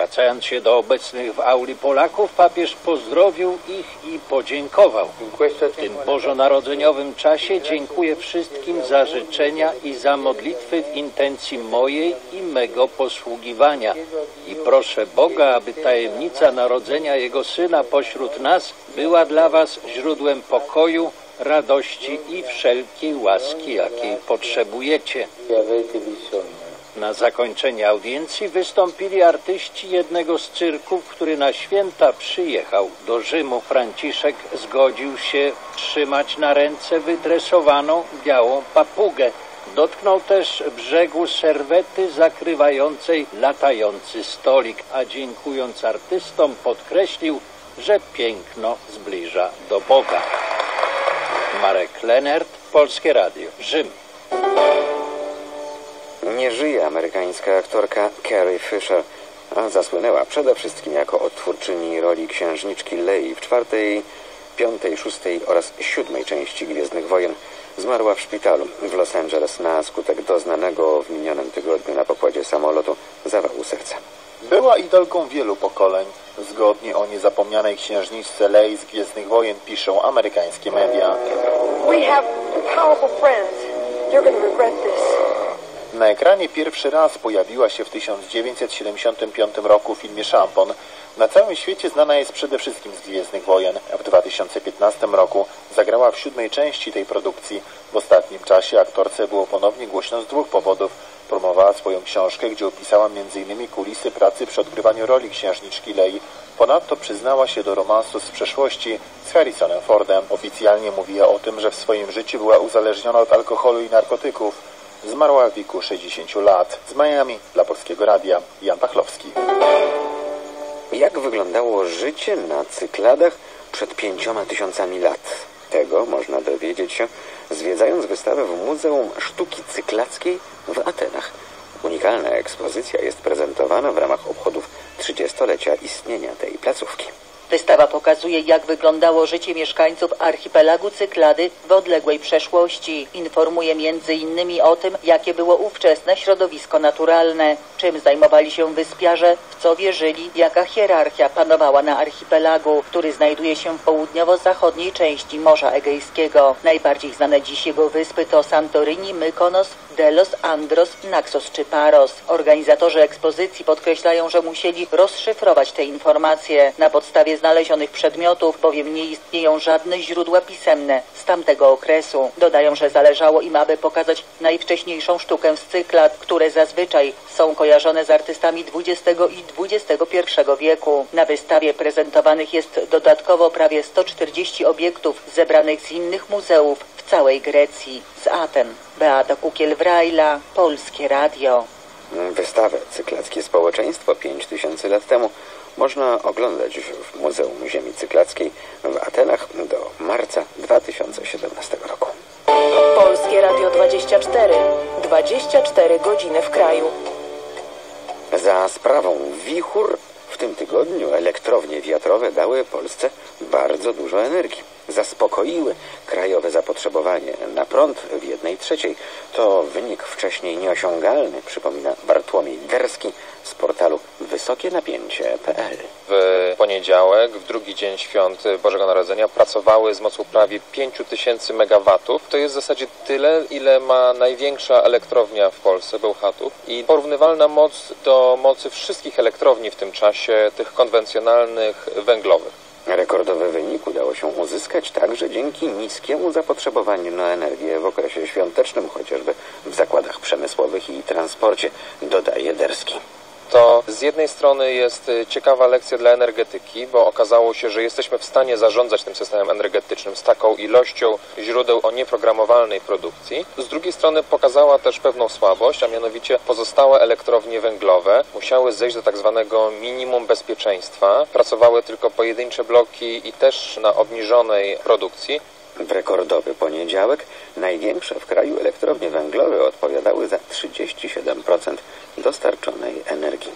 Zwracając się do obecnych w auli Polaków, papież pozdrowił ich i podziękował. W tym bożonarodzeniowym czasie dziękuję wszystkim za życzenia i za modlitwy w intencji mojej i mego posługiwania. I proszę Boga, aby tajemnica narodzenia Jego Syna pośród nas była dla Was źródłem pokoju, radości i wszelkiej łaski, jakiej potrzebujecie. Na zakończenie audiencji wystąpili artyści jednego z cyrków, który na święta przyjechał do Rzymu. Franciszek zgodził się trzymać na ręce wydresowaną białą papugę. Dotknął też brzegu serwety zakrywającej latający stolik, a dziękując artystom podkreślił, że piękno zbliża do Boga. Marek Lenert, Polskie Radio, Rzym. Nie żyje amerykańska aktorka Carrie Fisher, a zasłynęła przede wszystkim jako odtwórczyni roli księżniczki Lei w czwartej, piątej, szóstej oraz siódmej części Gwiezdnych Wojen. Zmarła w szpitalu w Los Angeles na skutek doznanego w minionym tygodniu na pokładzie samolotu zawału serca. Była idolką wielu pokoleń. Zgodnie o niezapomnianej księżniczce Lei z Gwiezdnych Wojen piszą amerykańskie media. We have powerful friends. You're to regret this. Na ekranie pierwszy raz pojawiła się w 1975 roku w filmie Szampon. Na całym świecie znana jest przede wszystkim z Gwiezdnych Wojen. W 2015 roku zagrała w siódmej części tej produkcji. W ostatnim czasie aktorce było ponownie głośno z dwóch powodów. Promowała swoją książkę, gdzie opisała m.in. kulisy pracy przy odgrywaniu roli księżniczki Lei. Ponadto przyznała się do romansu z przeszłości z Harrisonem Fordem. Oficjalnie mówiła o tym, że w swoim życiu była uzależniona od alkoholu i narkotyków. Zmarła w wieku 60 lat. Z Miami dla Polskiego Radia Jan Pachlowski. Jak wyglądało życie na Cykladach przed pięcioma tysiącami lat? Tego można dowiedzieć się zwiedzając wystawę w Muzeum Sztuki Cyklackiej w Atenach. Unikalna ekspozycja jest prezentowana w ramach obchodów 30-lecia istnienia tej placówki. Wystawa pokazuje, jak wyglądało życie mieszkańców archipelagu Cyklady w odległej przeszłości. Informuje innymi o tym, jakie było ówczesne środowisko naturalne, czym zajmowali się wyspiarze, w co wierzyli, jaka hierarchia panowała na archipelagu, który znajduje się w południowo-zachodniej części Morza Egejskiego. Najbardziej znane dziś jego wyspy to Santorini, Mykonos, Delos, Andros, Naxos czy Paros. Organizatorzy ekspozycji podkreślają, że musieli rozszyfrować te informacje na podstawie znalezionych przedmiotów, bowiem nie istnieją żadne źródła pisemne z tamtego okresu. Dodają, że zależało im, aby pokazać najwcześniejszą sztukę z cyklat, które zazwyczaj są kojarzone z artystami XX i XXI wieku. Na wystawie prezentowanych jest dodatkowo prawie 140 obiektów zebranych z innych muzeów w całej Grecji, z Aten. Beata Kukiel-Wrajla, Polskie Radio. Wystawę Cyklackie Społeczeństwo 5000 lat temu można oglądać w Muzeum Ziemi Cyklackiej w Atenach do marca 2017 roku. Polskie Radio 24. 24 godziny w kraju. Za sprawą wichur w tym tygodniu elektrownie wiatrowe dały Polsce bardzo dużo energii. Zaspokoiły krajowe zapotrzebowanie na prąd w jednej trzeciej. To wynik wcześniej nieosiągalny, przypomina Bartłomiej Derski z portalu wysokienapięcie.pl. W poniedziałek, w drugi dzień świąt Bożego Narodzenia pracowały z mocą prawie 5000 megawatów. To jest w zasadzie tyle, ile ma największa elektrownia w Polsce, Bełchatów i porównywalna moc do mocy wszystkich elektrowni w tym czasie, tych konwencjonalnych, węglowych. Rekordowy wynik udało się uzyskać także dzięki niskiemu zapotrzebowaniu na energię w okresie świątecznym, chociażby w zakładach przemysłowych i transporcie, dodaje Derski. To z jednej strony jest ciekawa lekcja dla energetyki, bo okazało się, że jesteśmy w stanie zarządzać tym systemem energetycznym z taką ilością źródeł o nieprogramowalnej produkcji. Z drugiej strony pokazała też pewną słabość, a mianowicie pozostałe elektrownie węglowe musiały zejść do tak zwanego minimum bezpieczeństwa. Pracowały tylko pojedyncze bloki i też na obniżonej produkcji. W rekordowy poniedziałek największe w kraju elektrownie węglowe odpowiadały za 37% dostarczonej energii.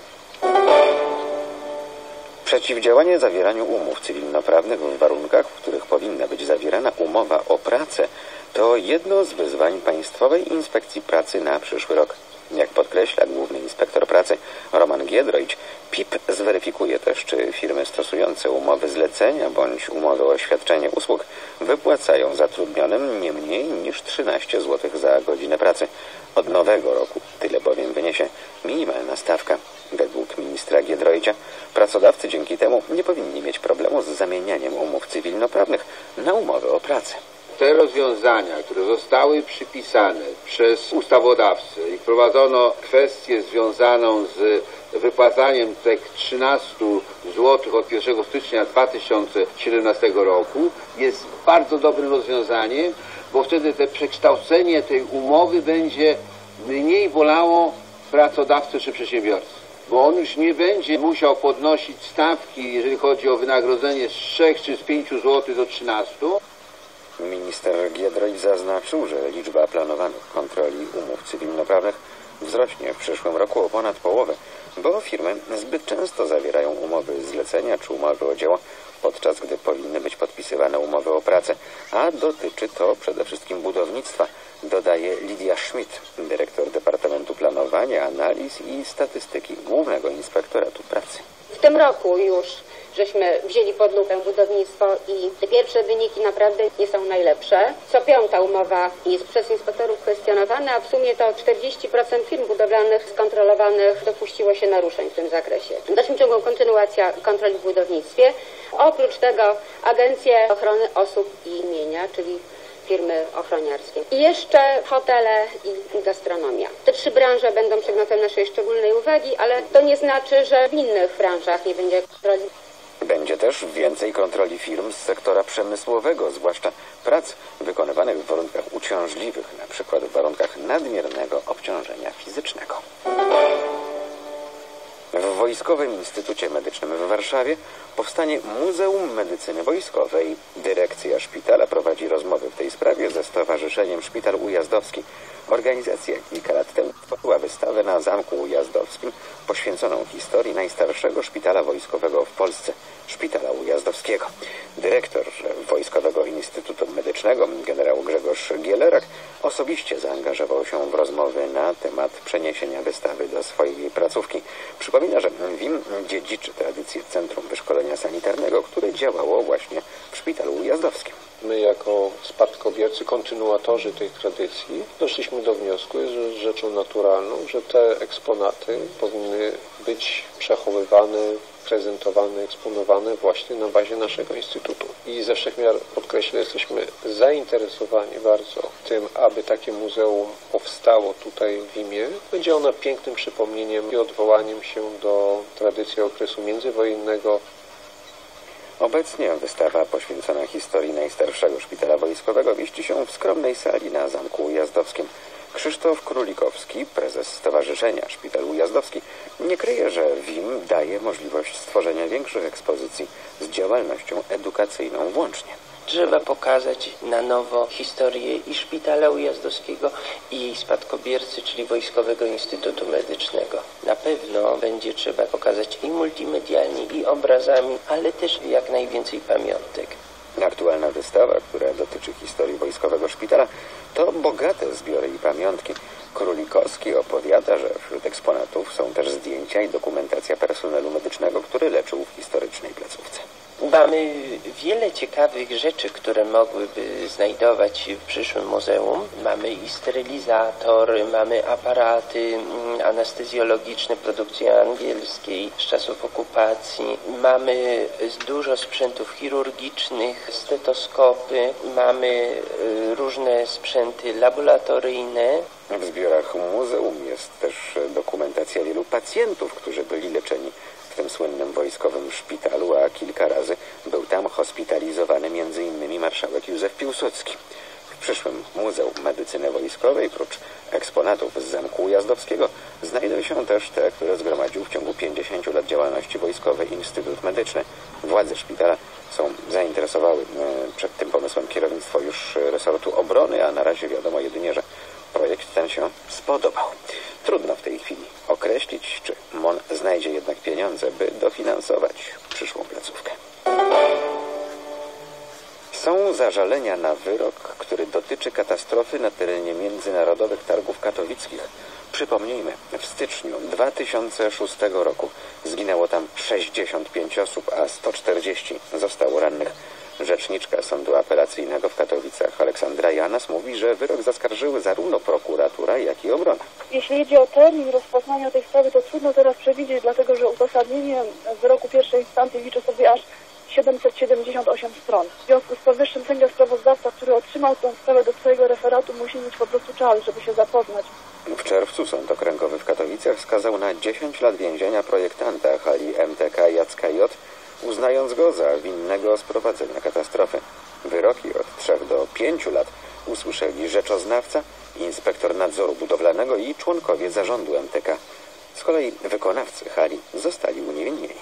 Przeciwdziałanie zawieraniu umów cywilnoprawnych w warunkach, w których powinna być zawierana umowa o pracę, to jedno z wyzwań Państwowej Inspekcji Pracy na przyszły rok. Jak podkreśla główny inspektor pracy, Roman Giedroyć, PIP zweryfikuje też, czy firmy stosujące umowy zlecenia bądź umowy o świadczenie usług wypłacają zatrudnionym nie mniej niż 13 zł za godzinę pracy. Od nowego roku tyle bowiem wyniesie minimalna stawka. Według ministra Giedroycia pracodawcy dzięki temu nie powinni mieć problemu z zamienianiem umów cywilnoprawnych na umowy o pracę. Te rozwiązania, które zostały przypisane przez ustawodawcę i wprowadzono kwestię związaną z wypłacaniem tych 13 zł od 1 stycznia 2017 roku jest bardzo dobrym rozwiązaniem, bo wtedy te przekształcenie tej umowy będzie mniej bolało pracodawcę czy przedsiębiorcę bo on już nie będzie musiał podnosić stawki, jeżeli chodzi o wynagrodzenie z 3 czy z 5 zł do 13. Minister Giedroyć zaznaczył, że liczba planowanych kontroli umów cywilnoprawnych wzrośnie w przyszłym roku o ponad połowę, bo firmy zbyt często zawierają umowy zlecenia czy umowy o dzieło, podczas gdy powinny być podpisywane umowy o pracę, a dotyczy to przede wszystkim budownictwa, dodaje Lidia Schmidt, dyrektor Departamentu Planowania, Analiz i Statystyki Głównego Inspektoratu Pracy. W tym roku już żeśmy wzięli pod lupę budownictwo i te pierwsze wyniki naprawdę nie są najlepsze. Co piąta umowa jest przez inspektorów kwestionowana, a w sumie to 40% firm budowlanych skontrolowanych dopuściło się naruszeń w tym zakresie. W dalszym ciągu kontynuacja kontroli w budownictwie. Oprócz tego Agencje Ochrony Osób i Mienia, czyli firmy ochroniarskie. I jeszcze hotele i gastronomia. Te trzy branże będą przedmiotem naszej szczególnej uwagi, ale to nie znaczy, że w innych branżach nie będzie kontroli. Będzie też więcej kontroli firm z sektora przemysłowego, zwłaszcza prac wykonywanych w warunkach uciążliwych, np. w warunkach nadmiernego obciążenia fizycznego. W Wojskowym Instytucie Medycznym w Warszawie powstanie Muzeum Medycyny Wojskowej. Dyrekcja szpitala prowadzi rozmowy w tej sprawie ze Stowarzyszeniem Szpital Ujazdowski. Organizacja kilka lat temu tworzyła wystawę na Zamku Ujazdowskim poświęconą historii najstarszego szpitala wojskowego w Polsce, Szpitala Ujazdowskiego. Dyrektor Wojskowego Instytutu Medycznego, generał Grzegorz Gielerak, osobiście zaangażował się w rozmowy na temat przeniesienia wystawy do swojej placówki. Przypomina, że WIM dziedziczy tradycję Centrum Wyszkolenia Sanitarnego, które działało właśnie w Szpitalu Ujazdowskim. My jako spadkobiercy, kontynuatorzy tej tradycji doszliśmy do wniosku, że rzeczą naturalną, że te eksponaty powinny być przechowywane, prezentowane, eksponowane właśnie na bazie naszego instytutu. I ze wszechmiar podkreślę, jesteśmy zainteresowani bardzo tym, aby takie muzeum powstało tutaj w Imie. Będzie ono pięknym przypomnieniem i odwołaniem się do tradycji okresu międzywojennego, Obecnie wystawa poświęcona historii najstarszego szpitala wojskowego mieści się w skromnej sali na Zamku Ujazdowskim. Krzysztof Królikowski, prezes Stowarzyszenia Szpital Ujazdowski, nie kryje, że WIM daje możliwość stworzenia większych ekspozycji z działalnością edukacyjną włącznie. Trzeba pokazać na nowo historię i Szpitala Ujazdowskiego i jej spadkobiercy, czyli Wojskowego Instytutu Medycznego. Na pewno będzie trzeba pokazać i multimedialnie, i obrazami, ale też jak najwięcej pamiątek. Aktualna wystawa, która dotyczy historii Wojskowego Szpitala, to bogate zbiory i pamiątki. Królikowski opowiada, że wśród eksponatów są też zdjęcia i dokumentacja personelu medycznego, który leczył w historycznej placówce. Mamy wiele ciekawych rzeczy, które mogłyby znajdować się w przyszłym muzeum. Mamy i sterylizator, mamy aparaty mm, anestezjologiczne produkcji angielskiej z czasów okupacji. Mamy dużo sprzętów chirurgicznych, stetoskopy, mamy y, różne sprzęty laboratoryjne. W zbiorach muzeum jest też dokumentacja wielu pacjentów, którzy byli leczeni w tym słynnym wojskowym szpitalu, a kilka razy był tam hospitalizowany m.in. marszałek Józef Piłsudski. W przyszłym Muzeum Medycyny Wojskowej, prócz eksponatów z Zamku Ujazdowskiego, znajdą się też te, które zgromadził w ciągu 50 lat działalności wojskowej Instytut Medyczny. Władze szpitala są zainteresowały e, przed tym pomysłem kierownictwo już resortu obrony, a na razie wiadomo jedynie, że projekt ten się spodobał. Trudno w tej chwili określić, czy MON znajdzie jednak pieniądze, by dofinansować przyszłą placówkę. Są zażalenia na wyrok, który dotyczy katastrofy na terenie międzynarodowych targów katowickich. Przypomnijmy, w styczniu 2006 roku zginęło tam 65 osób, a 140 zostało rannych. Rzeczniczka Sądu Apelacyjnego w Katowicach Aleksandra Janas mówi, że wyrok zaskarżyły zarówno prokuratura, jak i obrona. Jeśli chodzi o termin rozpoznania tej sprawy, to trudno teraz przewidzieć, dlatego że uzasadnienie wyroku pierwszej instancji liczy sobie aż 778 stron. W związku z powyższym sędzia sprawozdawca, który otrzymał tę sprawę do swojego referatu, musi mieć po prostu czas, żeby się zapoznać. W czerwcu Sąd Okręgowy w Katowicach skazał na 10 lat więzienia projektanta hali MTK Jacka J., uznając go za winnego sprowadzenia katastrofy. Wyroki od 3 do 5 lat usłyszeli rzeczoznawca, inspektor nadzoru budowlanego i członkowie zarządu MTK. Z kolei wykonawcy hali zostali uniewinnieni.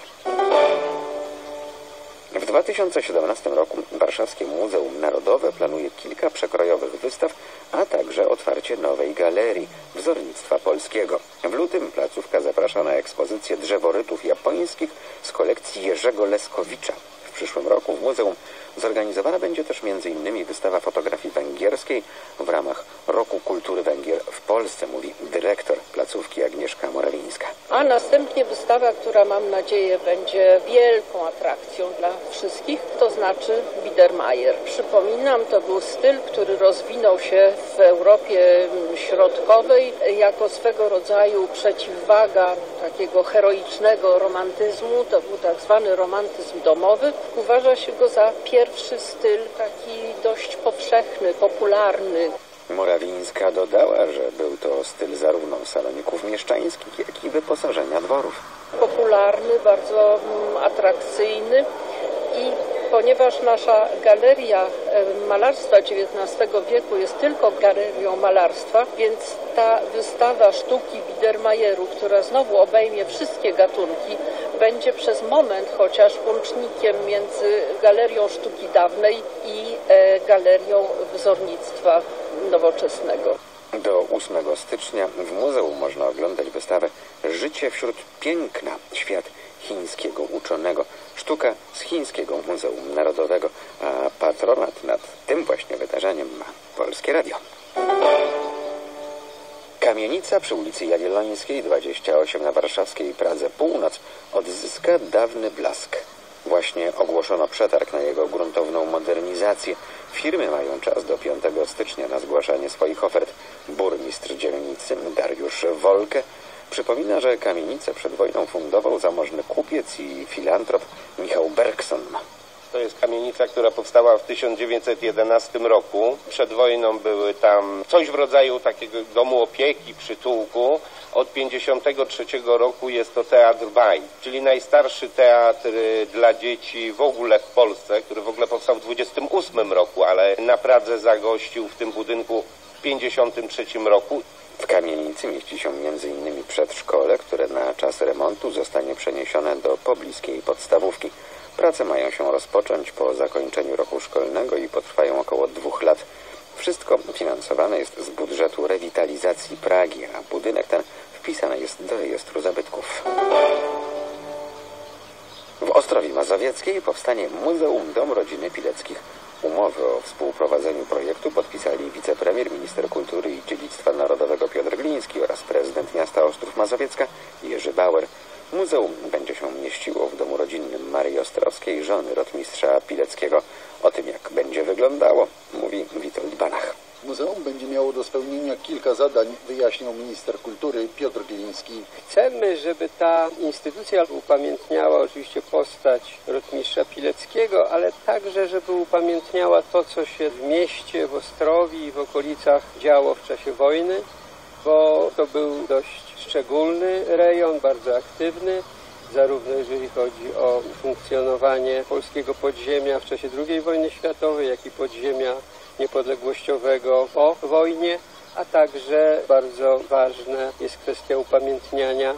W 2017 roku Warszawskie Muzeum Narodowe planuje kilka przekrojowych wystaw, a także otwarcie nowej galerii wzornictwa polskiego. W lutym placówka zaprasza na ekspozycję drzeworytów japońskich z kolekcji Jerzego Leskowicza. W przyszłym roku w muzeum zorganizowana będzie też m.in. wystawa fotografii węgierskiej w ramach Roku Kultury Węgier w Polsce, mówi dyrektor placówki Agnieszka Morawińska. A następnie wystawa, która mam nadzieję będzie wielką atrakcją dla wszystkich, to znaczy Biedermeier. Przypominam, to był styl, który rozwinął się w Europie Środkowej jako swego rodzaju przeciwwaga takiego heroicznego romantyzmu. To był tak zwany romantyzm domowy. Uważa się go za pierwszy styl taki dość powszechny, popularny. Morawińska dodała, że był to styl zarówno saloników mieszczańskich, jak i wyposażenia dworów. Popularny, bardzo mm, atrakcyjny i ponieważ nasza galeria malarstwa XIX wieku jest tylko galerią malarstwa, więc ta wystawa sztuki Biedermajeru, która znowu obejmie wszystkie gatunki, będzie przez moment chociaż łącznikiem między galerią sztuki dawnej i e, galerią wzornictwa nowoczesnego. Do 8 stycznia w muzeum można oglądać wystawę Życie wśród piękna, świat chińskiego uczonego. Sztuka z Chińskiego Muzeum Narodowego, a patronat nad tym właśnie wydarzeniem ma Polskie Radio. Kamienica przy ulicy Jagiellońskiej 28 na warszawskiej Pradze Północ odzyska dawny blask. Właśnie ogłoszono przetarg na jego gruntowną modernizację. Firmy mają czas do 5 stycznia na zgłaszanie swoich ofert. Burmistrz dzielnicy Dariusz Wolke przypomina, że kamienicę przed wojną fundował zamożny kupiec i filantrop Michał Bergson. To jest kamienica, która powstała w 1911 roku. Przed wojną były tam coś w rodzaju takiego domu opieki, przytułku. Od 1953 roku jest to Teatr Waj, czyli najstarszy teatr dla dzieci w ogóle w Polsce, który w ogóle powstał w 28 roku, ale na Pradze zagościł w tym budynku w 1953 roku. W kamienicy mieści się m.in. przedszkole, które na czas remontu zostanie przeniesione do pobliskiej podstawówki. Prace mają się rozpocząć po zakończeniu roku szkolnego i potrwają około dwóch lat. Wszystko finansowane jest z budżetu rewitalizacji Pragi, a budynek ten wpisany jest do rejestru zabytków. W Ostrowi Mazowieckiej powstanie Muzeum Dom Rodziny Pileckich. Umowy o współprowadzeniu projektu podpisali wicepremier, minister kultury i dziedzictwa narodowego Piotr Gliński oraz prezydent miasta Ostrów Mazowiecka Jerzy Bauer. Muzeum będzie się mieściło w domu rodzinnym Marii Ostrowskiej, żony rotmistrza Pileckiego. O tym, jak będzie wyglądało, mówi Witold Banach. Muzeum będzie miało do spełnienia kilka zadań, wyjaśnił minister kultury Piotr Gliński. Chcemy, żeby ta instytucja upamiętniała oczywiście postać rotmistrza Pileckiego, ale także, żeby upamiętniała to, co się w mieście, w Ostrowi i w okolicach działo w czasie wojny, bo to był dość szczególny rejon, bardzo aktywny, zarówno jeżeli chodzi o funkcjonowanie polskiego podziemia w czasie II wojny światowej, jak i podziemia niepodległościowego po wojnie, a także bardzo ważna jest kwestia upamiętniania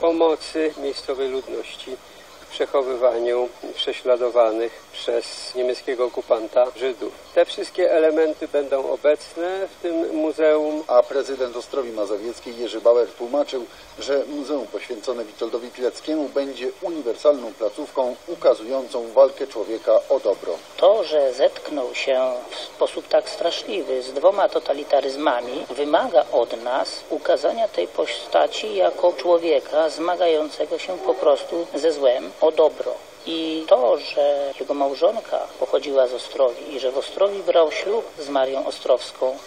pomocy miejscowej ludności w przechowywaniu prześladowanych przez niemieckiego okupanta Żydów. Te wszystkie elementy będą obecne w tym muzeum. A prezydent Ostrowi Mazowieckiej Jerzy Bauer tłumaczył, że muzeum poświęcone Witoldowi Pileckiemu będzie uniwersalną placówką ukazującą walkę człowieka o dobro. To, że zetknął się w sposób tak straszliwy z dwoma totalitaryzmami, wymaga od nas ukazania tej postaci jako człowieka zmagającego się po prostu ze złem o dobro. I to, że jego małżonka pochodziła z Ostrowi i że w Ostrowi brał ślub z Marią Ostrowską,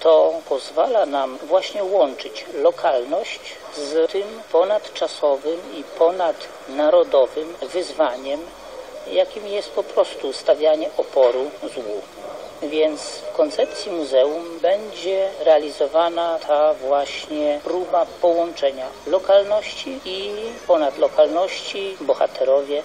to pozwala nam właśnie łączyć lokalność z tym ponadczasowym i ponadnarodowym wyzwaniem, jakim jest po prostu stawianie oporu złu. Więc w koncepcji muzeum będzie realizowana ta właśnie próba połączenia lokalności i ponad lokalności bohaterowie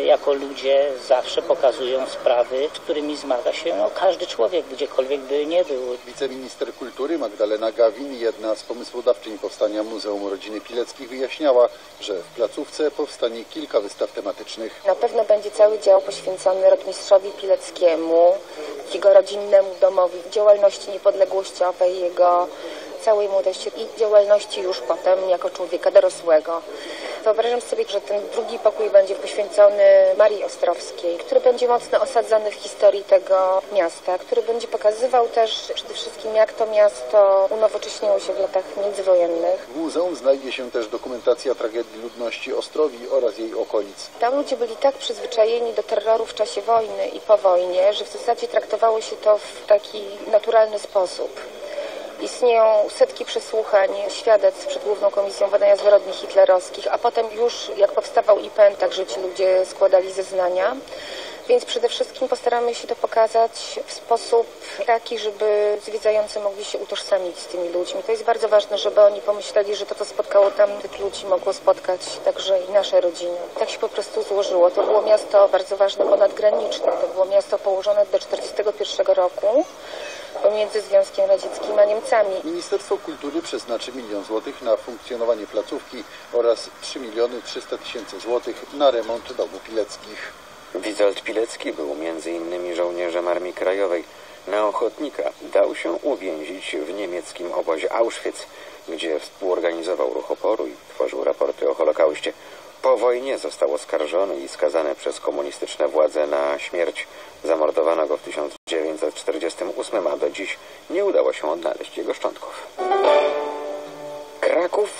jako ludzie zawsze pokazują sprawy, z którymi zmaga się no, każdy człowiek, gdziekolwiek by nie był. Wiceminister kultury Magdalena Gawin, jedna z pomysłodawczyń powstania Muzeum Rodziny Pileckich, wyjaśniała, że w placówce powstanie kilka wystaw tematycznych. Na pewno będzie cały dział poświęcony rotmistrzowi Pileckiemu, jego rodzinnemu domowi, działalności niepodległościowej, jego całej młodości i działalności już potem jako człowieka dorosłego. Wyobrażam sobie, że ten drugi pokój będzie poświęcony Marii Ostrowskiej, który będzie mocno osadzony w historii tego miasta, który będzie pokazywał też przede wszystkim, jak to miasto unowocześniło się w latach międzywojennych. W muzeum znajdzie się też dokumentacja tragedii ludności Ostrowi oraz jej okolic. Tam ludzie byli tak przyzwyczajeni do terroru w czasie wojny i po wojnie, że w zasadzie traktowało się to w taki naturalny sposób. Istnieją setki przesłuchań świadectw przed Główną Komisją Badania Zbrodni Hitlerowskich, a potem już jak powstawał IPN, także ci ludzie składali zeznania. Więc przede wszystkim postaramy się to pokazać w sposób taki, żeby zwiedzający mogli się utożsamić z tymi ludźmi. To jest bardzo ważne, żeby oni pomyśleli, że to, co spotkało tam tych ludzi, mogło spotkać także i nasze rodziny. Tak się po prostu złożyło. To było miasto bardzo ważne ponadgraniczne. To było miasto położone do 1941 roku pomiędzy Związkiem Radzieckim a Niemcami. Ministerstwo Kultury przeznaczy milion złotych na funkcjonowanie placówki oraz 3 miliony 300 tysięcy złotych na remont domu Pileckich. Witold Pilecki był między innymi żołnierzem Armii Krajowej. Na ochotnika dał się uwięzić w niemieckim obozie Auschwitz, gdzie współorganizował ruch oporu i tworzył raporty o Holokauście. Po wojnie został oskarżony i skazany przez komunistyczne władze na śmierć. Zamordowano go w 1948, a do dziś nie udało się odnaleźć jego szczątków.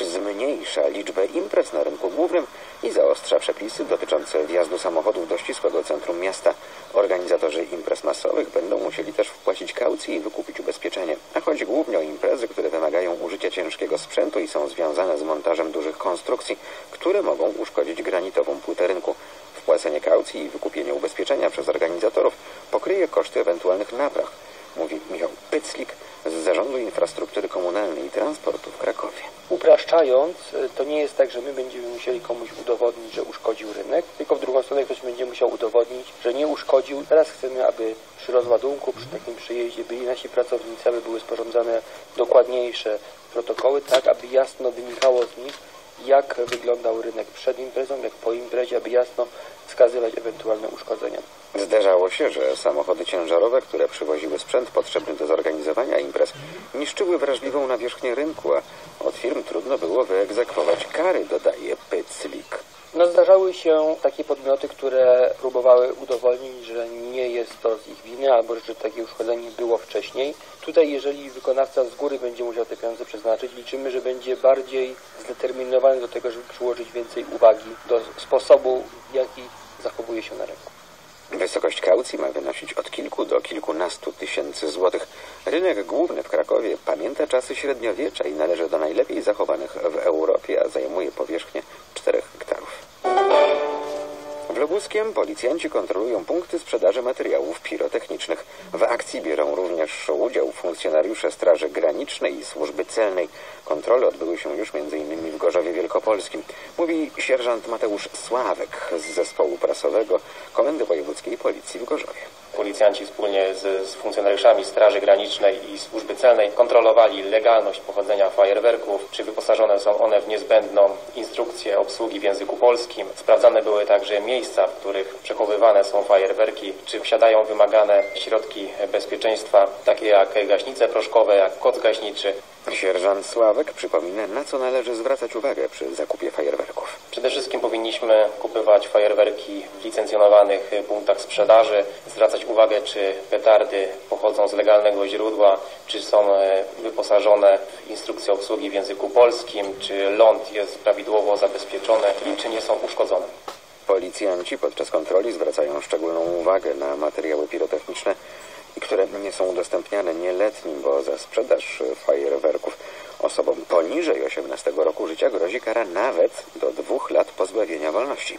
Zmniejsza liczbę imprez na rynku głównym i zaostrza przepisy dotyczące wjazdu samochodów do ścisłego centrum miasta. Organizatorzy imprez masowych będą musieli też wpłacić kaucję i wykupić ubezpieczenie. A chodzi głównie o imprezy, które wymagają użycia ciężkiego sprzętu i są związane z montażem dużych konstrukcji, które mogą uszkodzić granitową płytę rynku. Wpłacenie kaucji i wykupienie ubezpieczenia przez organizatorów pokryje koszty ewentualnych napraw, mówi Michał Pyclik z Zarządu Infrastruktury Komunalnej i Transportu w Krakowie. Upraszczając, to nie jest tak, że my będziemy musieli komuś udowodnić, że uszkodził rynek, tylko w drugą stronę ktoś będzie musiał udowodnić, że nie uszkodził. Teraz chcemy, aby przy rozładunku, przy takim przyjeździe byli nasi pracownicy, aby były sporządzane dokładniejsze protokoły, tak aby jasno wynikało z nich, jak wyglądał rynek przed imprezą, jak po imprezie, aby jasno wskazywać ewentualne uszkodzenia. Zdarzało się, że samochody ciężarowe, które przywoziły sprzęt potrzebny do zorganizowania imprez, niszczyły wrażliwą nawierzchnię rynku, a od firm trudno było wyegzekwować kary, dodaje Pyclik. No zdarzały się takie podmioty, które próbowały udowodnić, że nie jest to z ich winy, albo że takie uszkodzenie było wcześniej. Tutaj, jeżeli wykonawca z góry będzie musiał te pieniądze przeznaczyć, liczymy, że będzie bardziej zdeterminowany do tego, żeby przyłożyć więcej uwagi do sposobu, w jaki zachowuje się na rynku. Wysokość kaucji ma wynosić od kilku do kilkunastu tysięcy złotych. Rynek główny w Krakowie pamięta czasy średniowiecza i należy do najlepiej zachowanych w Europie, a zajmuje powierzchnię 4 hektarów. W Lubuskiem policjanci kontrolują punkty sprzedaży materiałów pirotechnicznych. W akcji biorą również udział funkcjonariusze Straży Granicznej i Służby Celnej. Kontrole odbyły się już m.in. w Gorzowie. Wielkopolskim. Mówi sierżant Mateusz Sławek z zespołu prasowego Komendy Wojewódzkiej Policji w Gorzowie. Policjanci wspólnie z, z, funkcjonariuszami Straży Granicznej i Służby Celnej kontrolowali legalność pochodzenia fajerwerków, czy wyposażone są one w niezbędną instrukcję obsługi w języku polskim. Sprawdzane były także miejsca, w których przechowywane są fajerwerki, czy wsiadają wymagane środki bezpieczeństwa, takie jak gaśnice proszkowe, jak koc gaśniczy. Sierżant Sławek przypomina, na co należy zwracać uwagę przy zakupie fajerwerków. Przede wszystkim powinniśmy kupywać fajerwerki w licencjonowanych punktach sprzedaży, zwracać uwagę, czy petardy pochodzą z legalnego źródła, czy są wyposażone w instrukcję obsługi w języku polskim, czy ląd jest prawidłowo zabezpieczony i czy nie są uszkodzone. Policjanci podczas kontroli zwracają szczególną uwagę na materiały pirotechniczne, które nie są udostępniane nieletnim, bo za sprzedaż fajerwerków osobom poniżej 18 roku życia grozi kara nawet do dwóch lat pozbawienia wolności.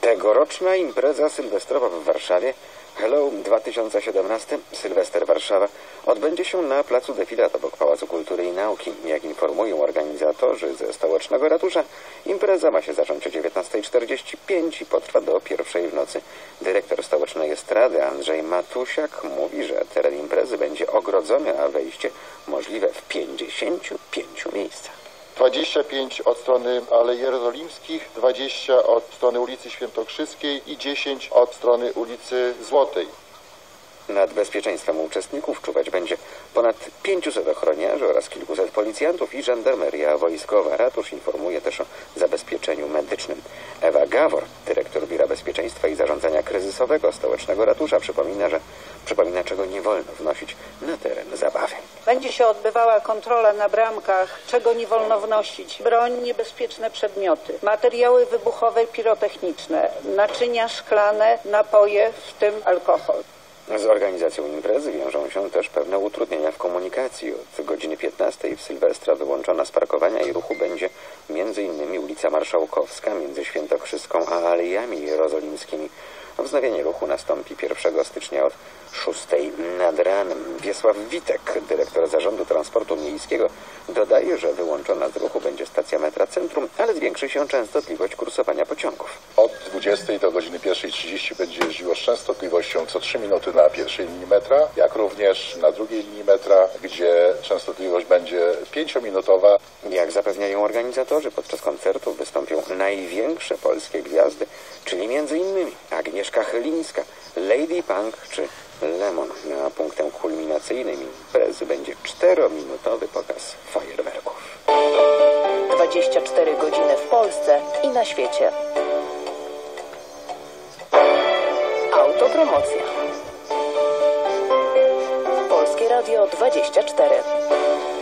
Tegoroczna impreza sylwestrowa w Warszawie Hello 2017 Sylwester Warszawa odbędzie się na placu Defilat obok Pałacu Kultury i Nauki. Jak informują organizatorzy ze stołecznego ratusza, impreza ma się zacząć o 19.45 i potrwa do pierwszej w nocy. Dyrektor stołecznej estrady Andrzej Matusiak mówi, że teren imprezy będzie ogrodzony, a wejście możliwe w 55 miejscach. 25 od strony Alei Jerozolimskich, 20 od strony ulicy Świętokrzyskiej i 10 od strony ulicy Złotej. Nad bezpieczeństwem uczestników czuwać będzie ponad 500 ochroniarzy oraz kilkuset policjantów i żandarmeria wojskowa. Ratusz informuje też o zabezpieczeniu medycznym. Ewa Gawor, dyrektor Biura Bezpieczeństwa i Zarządzania Kryzysowego Stołecznego Ratusza, przypomina, że przypomina, czego nie wolno wnosić na teren zabawy. Będzie się odbywała kontrola na bramkach, czego nie wolno wnosić. Broń, niebezpieczne przedmioty, materiały wybuchowe, pirotechniczne, naczynia szklane, napoje, w tym alkohol. Z organizacją imprezy wiążą się też pewne utrudnienia w komunikacji. Od godziny 15 w Sylwestra wyłączona z parkowania i ruchu będzie m.in. ulica Marszałkowska między Świętokrzyską a Alejami Jerozolimskimi. Wznowienie ruchu nastąpi 1 stycznia od 6 nad ranem. Wiesław Witek, dyrektor Zarządu Transportu Miejskiego, dodaje, że wyłączona z ruchu będzie stacja metra Centrum, ale zwiększy się częstotliwość kursowania pociągów. Od 20 do godziny 1.30 będzie jeździło z częstotliwością co 3 minuty na pierwszej linii metra, jak również na drugiej linii metra, gdzie częstotliwość będzie 5-minutowa. Jak zapewniają organizatorzy, podczas koncertów wystąpią największe polskie gwiazdy, czyli m.in. Agnieszka Chylińska, Lady Punk czy Lemon. A punktem kulminacyjnym imprezy będzie 4-minutowy pokaz fajerwerków. 24 godziny w Polsce i na świecie. Autopromocja. Polskie Radio 24.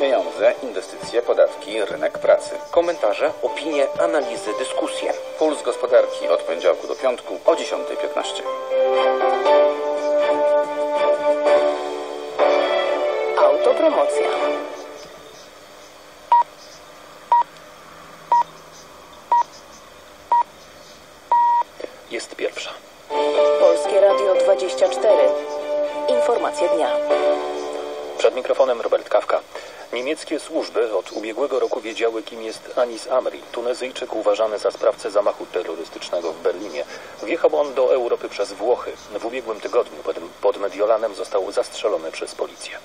Pieniądze, inwestycje, podatki, rynek pracy. Komentarze, opinie, analizy, dyskusje. Puls gospodarki od poniedziałku do piątku o 10.15. Autopromocja. Jest pierwsza. Polskie Radio 24. Informacje dnia. Przed mikrofonem Robert Kawka. Niemieckie służby od ubiegłego roku wiedziały, kim jest Anis Amri, Tunezyjczyk uważany za sprawcę zamachu terrorystycznego w Berlinie. Wjechał on do Europy przez Włochy. W ubiegłym tygodniu pod, Mediolanem został zastrzelony przez policję.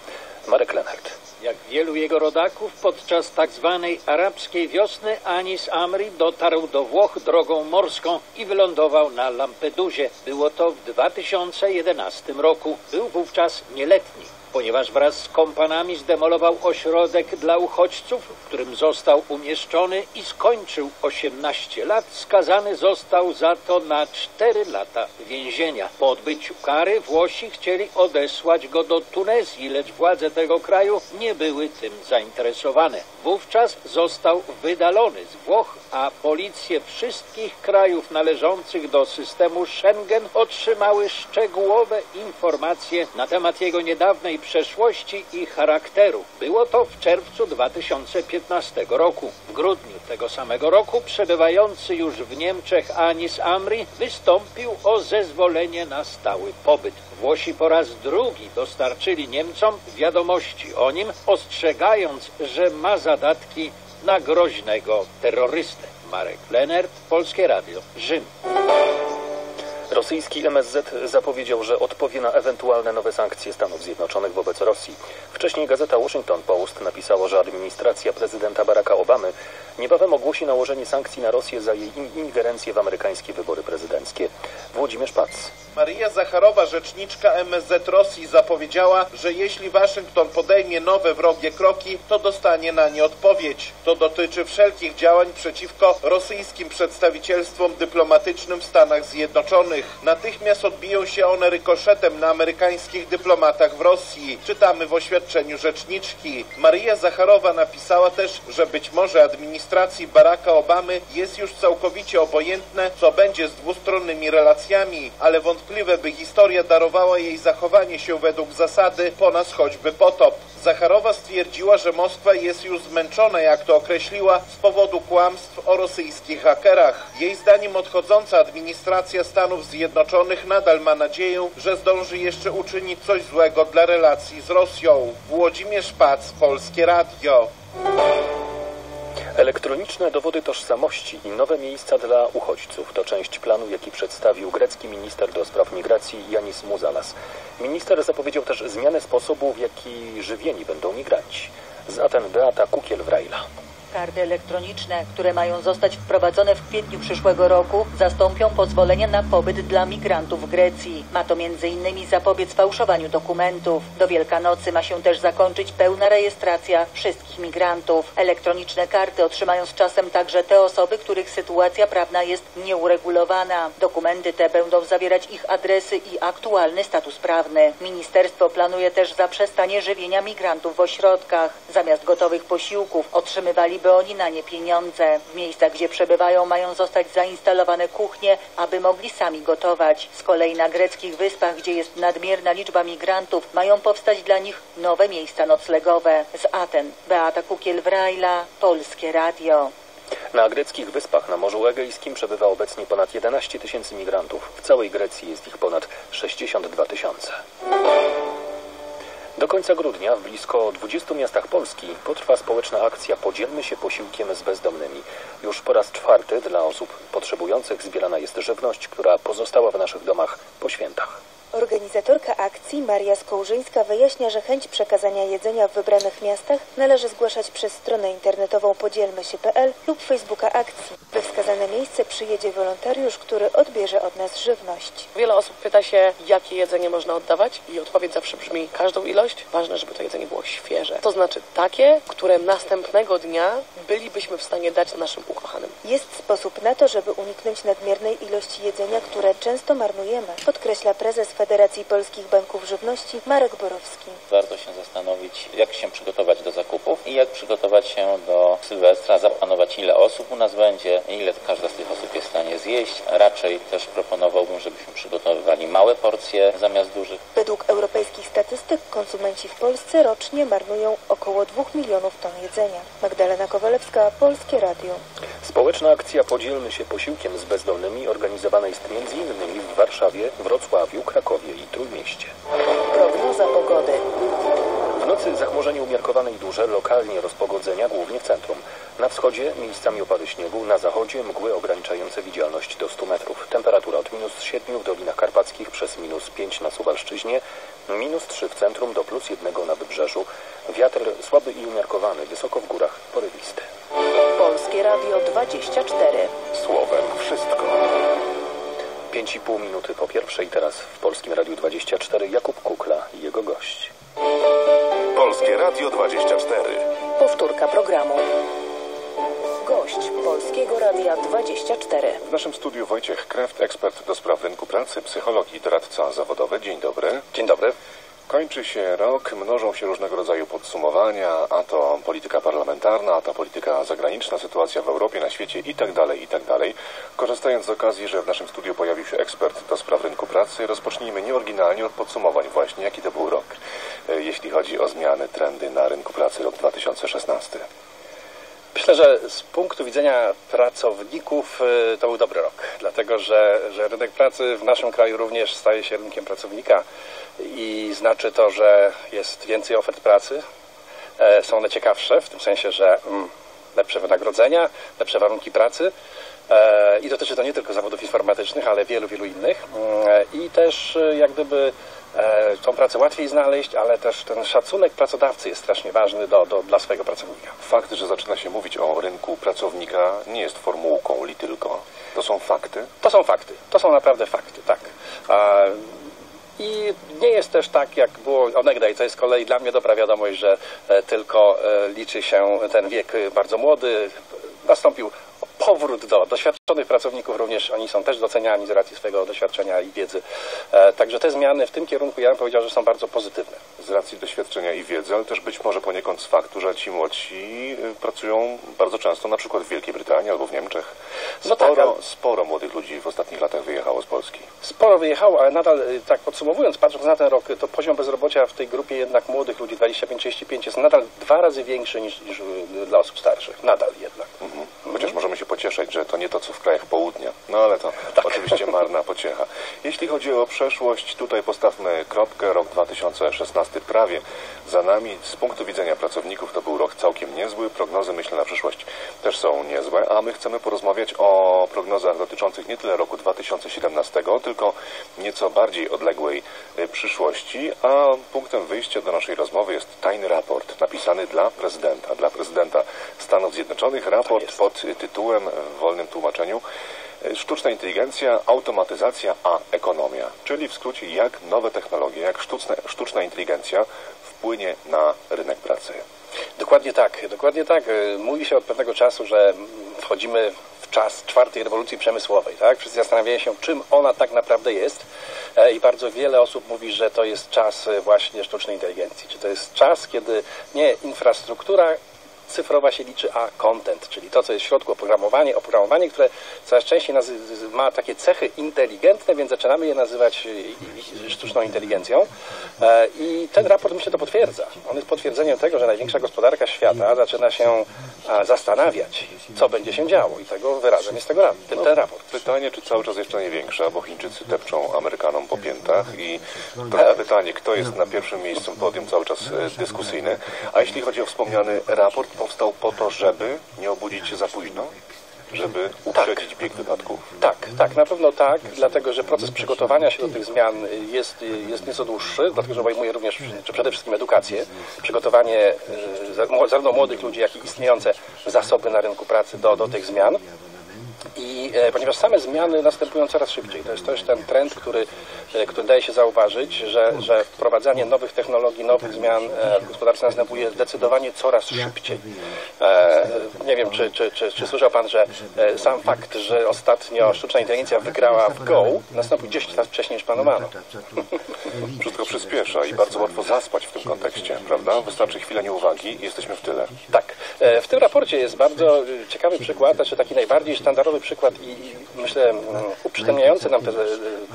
Marek Lenart. Jak wielu jego rodaków podczas tak zwanej arabskiej wiosny Anis Amri dotarł do Włoch drogą morską i wylądował na Lampedusie. Było to w 2011 roku. Był wówczas nieletni ponieważ wraz z kompanami zdemolował ośrodek dla uchodźców, w którym został umieszczony i skończył 18 lat. Skazany został za to na 4 lata więzienia. Po odbyciu kary Włosi chcieli odesłać go do Tunezji, lecz władze tego kraju nie były tym zainteresowane. Wówczas został wydalony z Włoch, a policje wszystkich krajów należących do systemu Schengen otrzymały szczegółowe informacje na temat jego niedawnej przeszłości i charakteru. Było to w czerwcu 2015 roku. W grudniu tego samego roku przebywający już w Niemczech Anis Amri wystąpił o zezwolenie na stały pobyt. Włosi po raz drugi dostarczyli Niemcom wiadomości o nim, ostrzegając, że ma zadatki na groźnego terrorystę. Marek Lenert, Polskie Radio, Rzym. Rosyjski MSZ zapowiedział, że odpowie na ewentualne nowe sankcje Stanów Zjednoczonych wobec Rosji. Wcześniej gazeta Washington Post napisała, że administracja prezydenta Baracka Obamy niebawem ogłosi nałożenie sankcji na Rosję za jej ingerencję w amerykańskie wybory prezydenckie. Włodzimierz Pac. Maria Zacharowa, rzeczniczka MSZ Rosji, zapowiedziała, że jeśli Waszyngton podejmie nowe wrogie kroki, to dostanie na nie odpowiedź. To dotyczy wszelkich działań przeciwko rosyjskim przedstawicielstwom dyplomatycznym w Stanach Zjednoczonych. Natychmiast odbiją się one rykoszetem na amerykańskich dyplomatach w Rosji. Czytamy w oświadczeniu rzeczniczki. Maria Zacharowa napisała też, że być może administracji Baracka Obamy jest już całkowicie obojętne, co będzie z dwustronnymi relacjami, ale wątpliwe, by historia darowała jej zachowanie się według zasady po nas choćby potop. Zacharowa stwierdziła, że Moskwa jest już zmęczona, jak to określiła, z powodu kłamstw o rosyjskich hakerach. Jej zdaniem odchodząca administracja Stanów Zjednoczonych nadal ma nadzieję, że zdąży jeszcze uczynić coś złego dla relacji z Rosją. Włodzimierz Pac, Polskie Radio. Elektroniczne dowody tożsamości i nowe miejsca dla uchodźców to część planu, jaki przedstawił grecki minister do spraw migracji Janis Muzalas. Minister zapowiedział też zmianę sposobu, w jaki żywieni będą migranci. Z Aten Beata Kukiel-Wrajla. Karty elektroniczne, które mają zostać wprowadzone w kwietniu przyszłego roku, zastąpią pozwolenia na pobyt dla migrantów w Grecji. Ma to m.in. zapobiec fałszowaniu dokumentów. Do Wielkanocy ma się też zakończyć pełna rejestracja wszystkich migrantów. Elektroniczne karty otrzymają z czasem także te osoby, których sytuacja prawna jest nieuregulowana. Dokumenty te będą zawierać ich adresy i aktualny status prawny. Ministerstwo planuje też zaprzestanie żywienia migrantów w ośrodkach. Zamiast gotowych posiłków otrzymywali by oni na nie pieniądze. W miejscach, gdzie przebywają, mają zostać zainstalowane kuchnie, aby mogli sami gotować. Z kolei na greckich wyspach, gdzie jest nadmierna liczba migrantów, mają powstać dla nich nowe miejsca noclegowe. Z Aten, Beata Kukiel-Wrajla, Polskie Radio. Na greckich wyspach na Morzu Egejskim przebywa obecnie ponad 11 tysięcy migrantów. W całej Grecji jest ich ponad 62 tysiące. Do końca grudnia w blisko 20 miastach Polski potrwa społeczna akcja Podzielmy się posiłkiem z bezdomnymi. Już po raz czwarty dla osób potrzebujących zbierana jest żywność, która pozostała w naszych domach po świętach. Organizatorka akcji Maria Skołżyńska wyjaśnia, że chęć przekazania jedzenia w wybranych miastach należy zgłaszać przez stronę internetową podzielmy się.pl lub Facebooka akcji. We wskazane miejsce przyjedzie wolontariusz, który odbierze od nas żywność. Wiele osób pyta się, jakie jedzenie można oddawać i odpowiedź zawsze brzmi każdą ilość. Ważne, żeby to jedzenie było świeże. To znaczy takie, które następnego dnia bylibyśmy w stanie dać naszym ukochanym. Jest sposób na to, żeby uniknąć nadmiernej ilości jedzenia, które często marnujemy, podkreśla prezes Federacji Polskich Banków Żywności Marek Borowski. Warto się zastanowić, jak się przygotować do zakupów i jak przygotować się do Sylwestra, zaplanować ile osób u nas będzie, ile każda z tych osób jest w stanie zjeść. Raczej też proponowałbym, żebyśmy przygotowywali małe porcje zamiast dużych. Według europejskich statystyk konsumenci w Polsce rocznie marnują około 2 milionów ton jedzenia. Magdalena Kowalewska, Polskie Radio. Społeczna akcja Podzielmy się posiłkiem z bezdomnymi organizowana jest m.in. w Warszawie, Wrocławiu, Krakowie i Trójmieście. Prognoza pogody. W nocy zachmurzenie umiarkowane i duże, lokalnie rozpogodzenia, głównie w centrum. Na wschodzie miejscami opady śniegu, na zachodzie mgły ograniczające widzialność do 100 metrów. Temperatura od minus 7 w Dolinach Karpackich przez minus 5 na Suwalszczyźnie, minus 3 w centrum do plus 1 na Wybrzeżu. Wiatr słaby i umiarkowany, wysoko w górach porywisty. Polskie Radio 24. Słowem wszystko. 5,5 minuty po pierwszej, teraz w Polskim Radiu 24 Jakub Kukla i jego gość. Polskie Radio 24. Powtórka programu. Gość Polskiego Radia 24. W naszym studiu Wojciech Kreft, ekspert do spraw rynku pracy, psycholog i doradca zawodowy. Dzień dobry. Dzień dobry. Kończy się rok, mnożą się różnego rodzaju podsumowania, a to polityka parlamentarna, a to polityka zagraniczna, sytuacja w Europie, na świecie itd., itd. Korzystając z okazji, że w naszym studiu pojawił się ekspert do spraw rynku pracy, rozpocznijmy nieoryginalnie od podsumowań właśnie, jaki to był rok, e, jeśli chodzi o zmiany, trendy na rynku pracy rok 2016. Myślę, że z punktu widzenia pracowników y, to był dobry rok, dlatego że, że rynek pracy w naszym kraju również staje się rynkiem pracownika i znaczy to, że jest więcej ofert pracy, e, są one ciekawsze, w tym sensie, że mm, lepsze wynagrodzenia, lepsze warunki pracy. E, I dotyczy to nie tylko zawodów informatycznych, ale wielu, wielu innych. E, I też jak gdyby tą pracę łatwiej znaleźć, ale też ten szacunek pracodawcy jest strasznie ważny do, do, dla swojego pracownika. Fakt, że zaczyna się mówić o rynku pracownika nie jest formułką li tylko. To są fakty. To są fakty. To są naprawdę fakty, tak. A, I nie jest też tak, jak było onegdaj. To jest z kolei dla mnie dobra wiadomość, że e, tylko e, liczy się ten wiek e, bardzo młody. Nastąpił powrót do doświadczonych pracowników, również oni są też doceniani z racji swojego doświadczenia i wiedzy. E, Także te zmiany w tym kierunku, ja bym powiedział, że są bardzo pozytywne. Z racji doświadczenia i wiedzy, ale też być może poniekąd z faktu, że ci młodsi y, pracują bardzo często na przykład w Wielkiej Brytanii albo w Niemczech. No tak, Sporo, ale- sporo młodych ludzi w ostatnich latach wyjechało z Polski. Sporo wyjechało, ale nadal, y, tak podsumowując, patrząc na ten rok, to poziom bezrobocia w tej grupie jednak młodych ludzi 25-35 jest nadal dwa razy większy niż, niż y, dla osób starszych. Nadal jednak. Mhm. Chociaż możemy się pocieszać, że to nie to, co w krajach południa. No ale to oczywiście marna pociecha. Jeśli chodzi o przeszłość, tutaj postawmy kropkę. Rok 2016 prawie za nami. Z punktu widzenia pracowników to był rok całkiem niezły. Prognozy, myślę, na przyszłość też są niezłe. A my chcemy porozmawiać o prognozach dotyczących nie tyle roku 2017, tylko nieco bardziej odległej y, przyszłości. A punktem wyjścia do naszej rozmowy jest tajny raport napisany dla prezydenta, dla prezydenta Stanów Zjednoczonych. Raport pod tytułem w wolnym tłumaczeniu y, Sztuczna inteligencja, automatyzacja, a ekonomia. Czyli w skrócie, jak nowe technologie, jak sztuczna, sztuczna inteligencja wpłynie na rynek pracy. Dokładnie tak, dokładnie tak. Y, Mówi się od pewnego czasu, że wchodzimy w czas czwartej rewolucji przemysłowej, tak? Wszyscy zastanawiają się, czym ona tak naprawdę jest E, i bardzo wiele osób mówi, że to jest czas właśnie sztucznej inteligencji. Czy to jest czas, kiedy nie infrastruktura cyfrowa się liczy, a content, czyli to, co jest w środku, oprogramowanie, oprogramowanie, które coraz częściej ma takie cechy inteligentne, więc zaczynamy je nazywać y, sztuczną inteligencją. E, I ten raport myślę to potwierdza. On jest potwierdzeniem tego, że największa gospodarka świata zaczyna się zastanawiać, co będzie się działo. I tego wyrazem jest tego, ten, ten raport. Pytanie, czy cały czas jeszcze nie większa, bo Chińczycy depczą Amerykanom po piętach i to pytanie, kto jest na pierwszym miejscu podium, cały czas e, dyskusyjne. A jeśli chodzi o wspomniany raport, powstał po to, żeby nie obudzić się za późno? Żeby uprzedzić bieg wypadków? Tak, tak, na pewno tak, dlatego że proces przygotowania się do tych zmian jest, jest nieco dłuższy, dlatego że obejmuje również czy przede wszystkim edukację, przygotowanie za- zarówno młodych ludzi, jak i istniejące zasoby na rynku pracy do, do tych zmian. I e, ponieważ same zmiany następują coraz szybciej, to jest też ten trend, który, e, który daje się zauważyć, że, że wprowadzanie nowych technologii, nowych zmian e, w gospodarce następuje zdecydowanie coraz szybciej. E, nie wiem, czy, czy, czy, czy słyszał Pan, że e, sam fakt, że ostatnio sztuczna inteligencja wygrała w Go, nastąpił 10 lat wcześniej niż planowano. Wszystko przyspiesza i bardzo łatwo zaspać w tym kontekście, prawda? Wystarczy chwila nieuwagi i jesteśmy w tyle. Tak. E, W tym raporcie jest bardzo e, ciekawy przykład, znaczy taki najbardziej sztandarowy przykład i myślę mm, uprzytomniający nam te,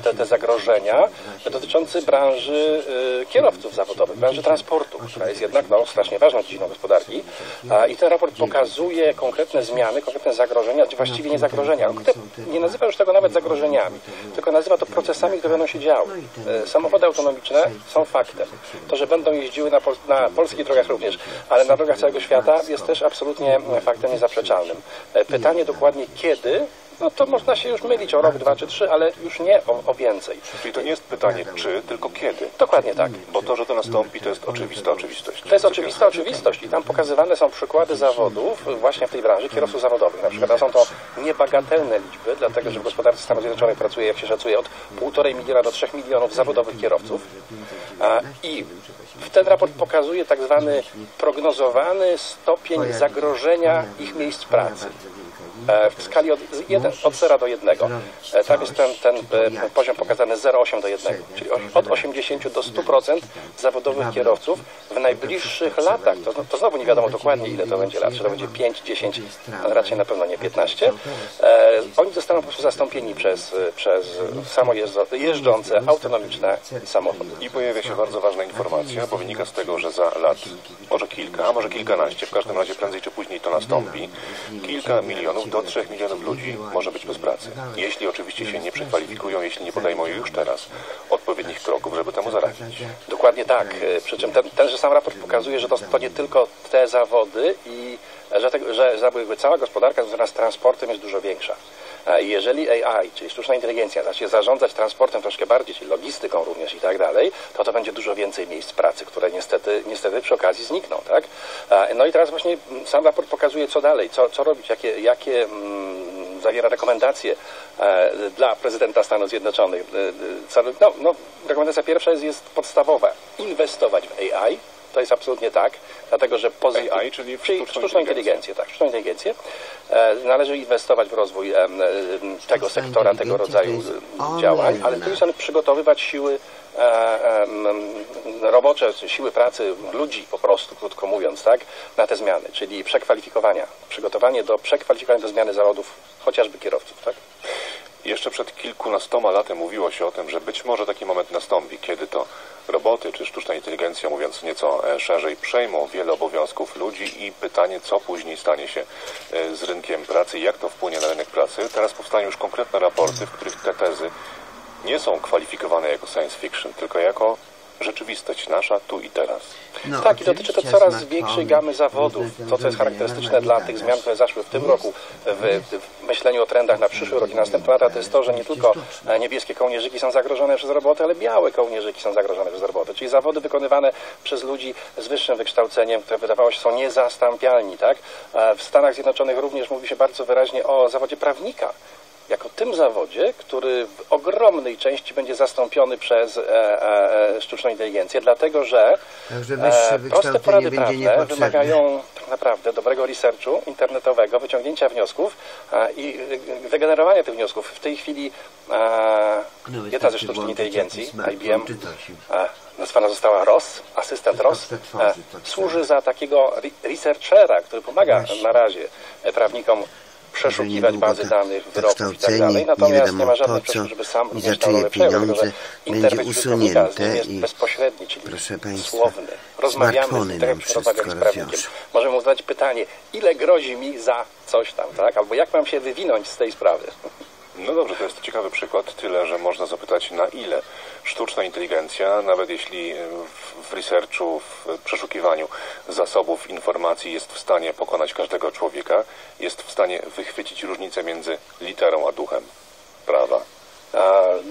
te, te zagrożenia dotyczący branży e, kierowców zawodowych, branży transportu, która jest jednak no, strasznie ważną dziedziną gospodarki. I ten raport pokazuje konkretne zmiany, konkretne zagrożenia, właściwie nie zagrożenia. Nie nazywa już tego nawet zagrożeniami, tylko nazywa to procesami, które będą się działy. E, Samochody autonomiczne są faktem. To, że będą jeździły na, pol na polskich drogach również, ale na drogach całego świata jest też absolutnie e, faktem niezaprzeczalnym. E, Pytanie dokładnie kiedy, no to można się już mylić o rok, dwa czy trzy, ale już nie o, o więcej. Czyli to nie jest pytanie czy, tylko kiedy. Dokładnie tak. Bo to, że to nastąpi, to jest oczywista oczywistość. To jest oczywista oczywistość i tam pokazywane są przykłady zawodów właśnie w tej branży kierowców zawodowych. Na przykład są to niebagatelne liczby, dlatego że w gospodarce Stanów Zjednoczonych pracuje, jak się szacuje, od 1,5 miliona do 3 milionów zawodowych kierowców. A, I ten raport pokazuje tak zwany prognozowany stopień zagrożenia ich miejsc pracy. E, w skali od, od 0 do 1. E, Tam jest ten, ten e, poziom pokazany 0,8 do 1, czyli od 80 do 100% zawodowych kierowców w najbliższych latach, to, to znowu nie wiadomo dokładnie ile to będzie lat, czy to będzie 5, 10, ale raczej na pewno nie 15, e, oni zostaną po prostu zastąpieni przez, przez samojeżdżące, autonomiczne samochody. I pojawia się bardzo ważna informacja, bo wynika z tego, że za lat, może kilka, a może kilkanaście, w każdym razie prędzej czy później to nastąpi, kilka milionów do trzech milionów ludzi może być bez pracy. Jeśli oczywiście się nie przekwalifikują, jeśli nie podejmą już teraz odpowiednich kroków, żeby temu zaradzić. Dokładnie tak. E, Przy czym ten, tenże sam raport pokazuje, że to, to nie tylko te zawody i że, te, że jakby cała gospodarka związana z transportem jest dużo większa. Jeżeli AI, czyli sztuczna inteligencja, zacznie zarządzać transportem troszkę bardziej, czyli logistyką również i tak dalej, to to będzie dużo więcej miejsc pracy, które niestety, niestety przy okazji znikną, tak? No i teraz właśnie sam raport pokazuje, co dalej, co, co robić, jakie, jakie mm, zawiera rekomendacje e, dla prezydenta Stanów Zjednoczonych. E, e, No, no, rekomendacja pierwsza jest, jest podstawowa. Inwestować w AI, to jest absolutnie tak, dlatego że pozytyw... AI, czyli w czyli sztuczną sztuczną inteligencję. tak, sztuczną inteligencję. E, należy inwestować w rozwój em, tego sektora, tego rodzaju działań, ale z drugiej strony przygotowywać siły e, robocze, siły pracy ludzi po prostu, krótko mówiąc, tak, na te zmiany, czyli przekwalifikowania, przygotowanie do przekwalifikowania do zmiany zawodów, chociażby kierowców, tak. Jeszcze przed kilkunastoma laty mówiło się o tym, że być może taki moment nastąpi, kiedy to roboty czy sztuczna inteligencja, mówiąc nieco e, szerzej, przejmą wiele obowiązków ludzi i pytanie, co później stanie się e, z rynkiem pracy jak to wpłynie na rynek pracy. Teraz powstają już konkretne raporty, w których te tezy nie są kwalifikowane jako science fiction, tylko jako rzeczywistość nasza tu i teraz. No, tak, i dotyczy to coraz większej gamy zawodów. To, co jest charakterystyczne dla tych zmian, które zaszły w tym roku w, w myśleniu o trendach na przyszły rok i następne lata, to jest to, że nie tylko e, niebieskie kołnierzyki są zagrożone przez roboty, ale białe kołnierzyki są zagrożone przez roboty. Czyli zawody wykonywane przez ludzi z wyższym wykształceniem, które wydawało się są niezastąpialni. Tak? E, W Stanach Zjednoczonych również mówi się bardzo wyraźnie o zawodzie prawnika jako tym zawodzie, który w ogromnej części będzie zastąpiony przez e, e, e, sztuczną inteligencję, dlatego że e, proste porady prawne wymagają tak naprawdę dobrego researchu internetowego, wyciągnięcia wniosków e, i wygenerowania tych wniosków. W tej chwili e, No, jedna ze włączyć inteligencji, IBM, e, nazwana została ROS, asystent ROS, służy za takiego re- researchera, który pomaga na razie prawnikom przeszukiwać bazy tak danych, wyroków i tak dalej. nie Natomiast nie, wiadomo ma żadnych po co przeszkód, żeby sam i również za tę czyje rolę przejął, dlatego że pieniądze będzie usunięte i bezpośredni, czyli proszę państwa, słowny. Rozmawiamy tak nam jakbyśmy rozmawiali z wszystko prawnikiem. rozwiążą. Możemy mu zadać pytanie, ile grozi mi za coś tam, tak? Albo jak mam się wywinąć z tej sprawy. No dobrze, to jest ciekawy przykład, tyle, że można zapytać na ile sztuczna inteligencja, nawet jeśli w, researchu, w przeszukiwaniu zasobów informacji jest w stanie pokonać każdego człowieka, jest w stanie wychwycić różnicę między literą a duchem prawa.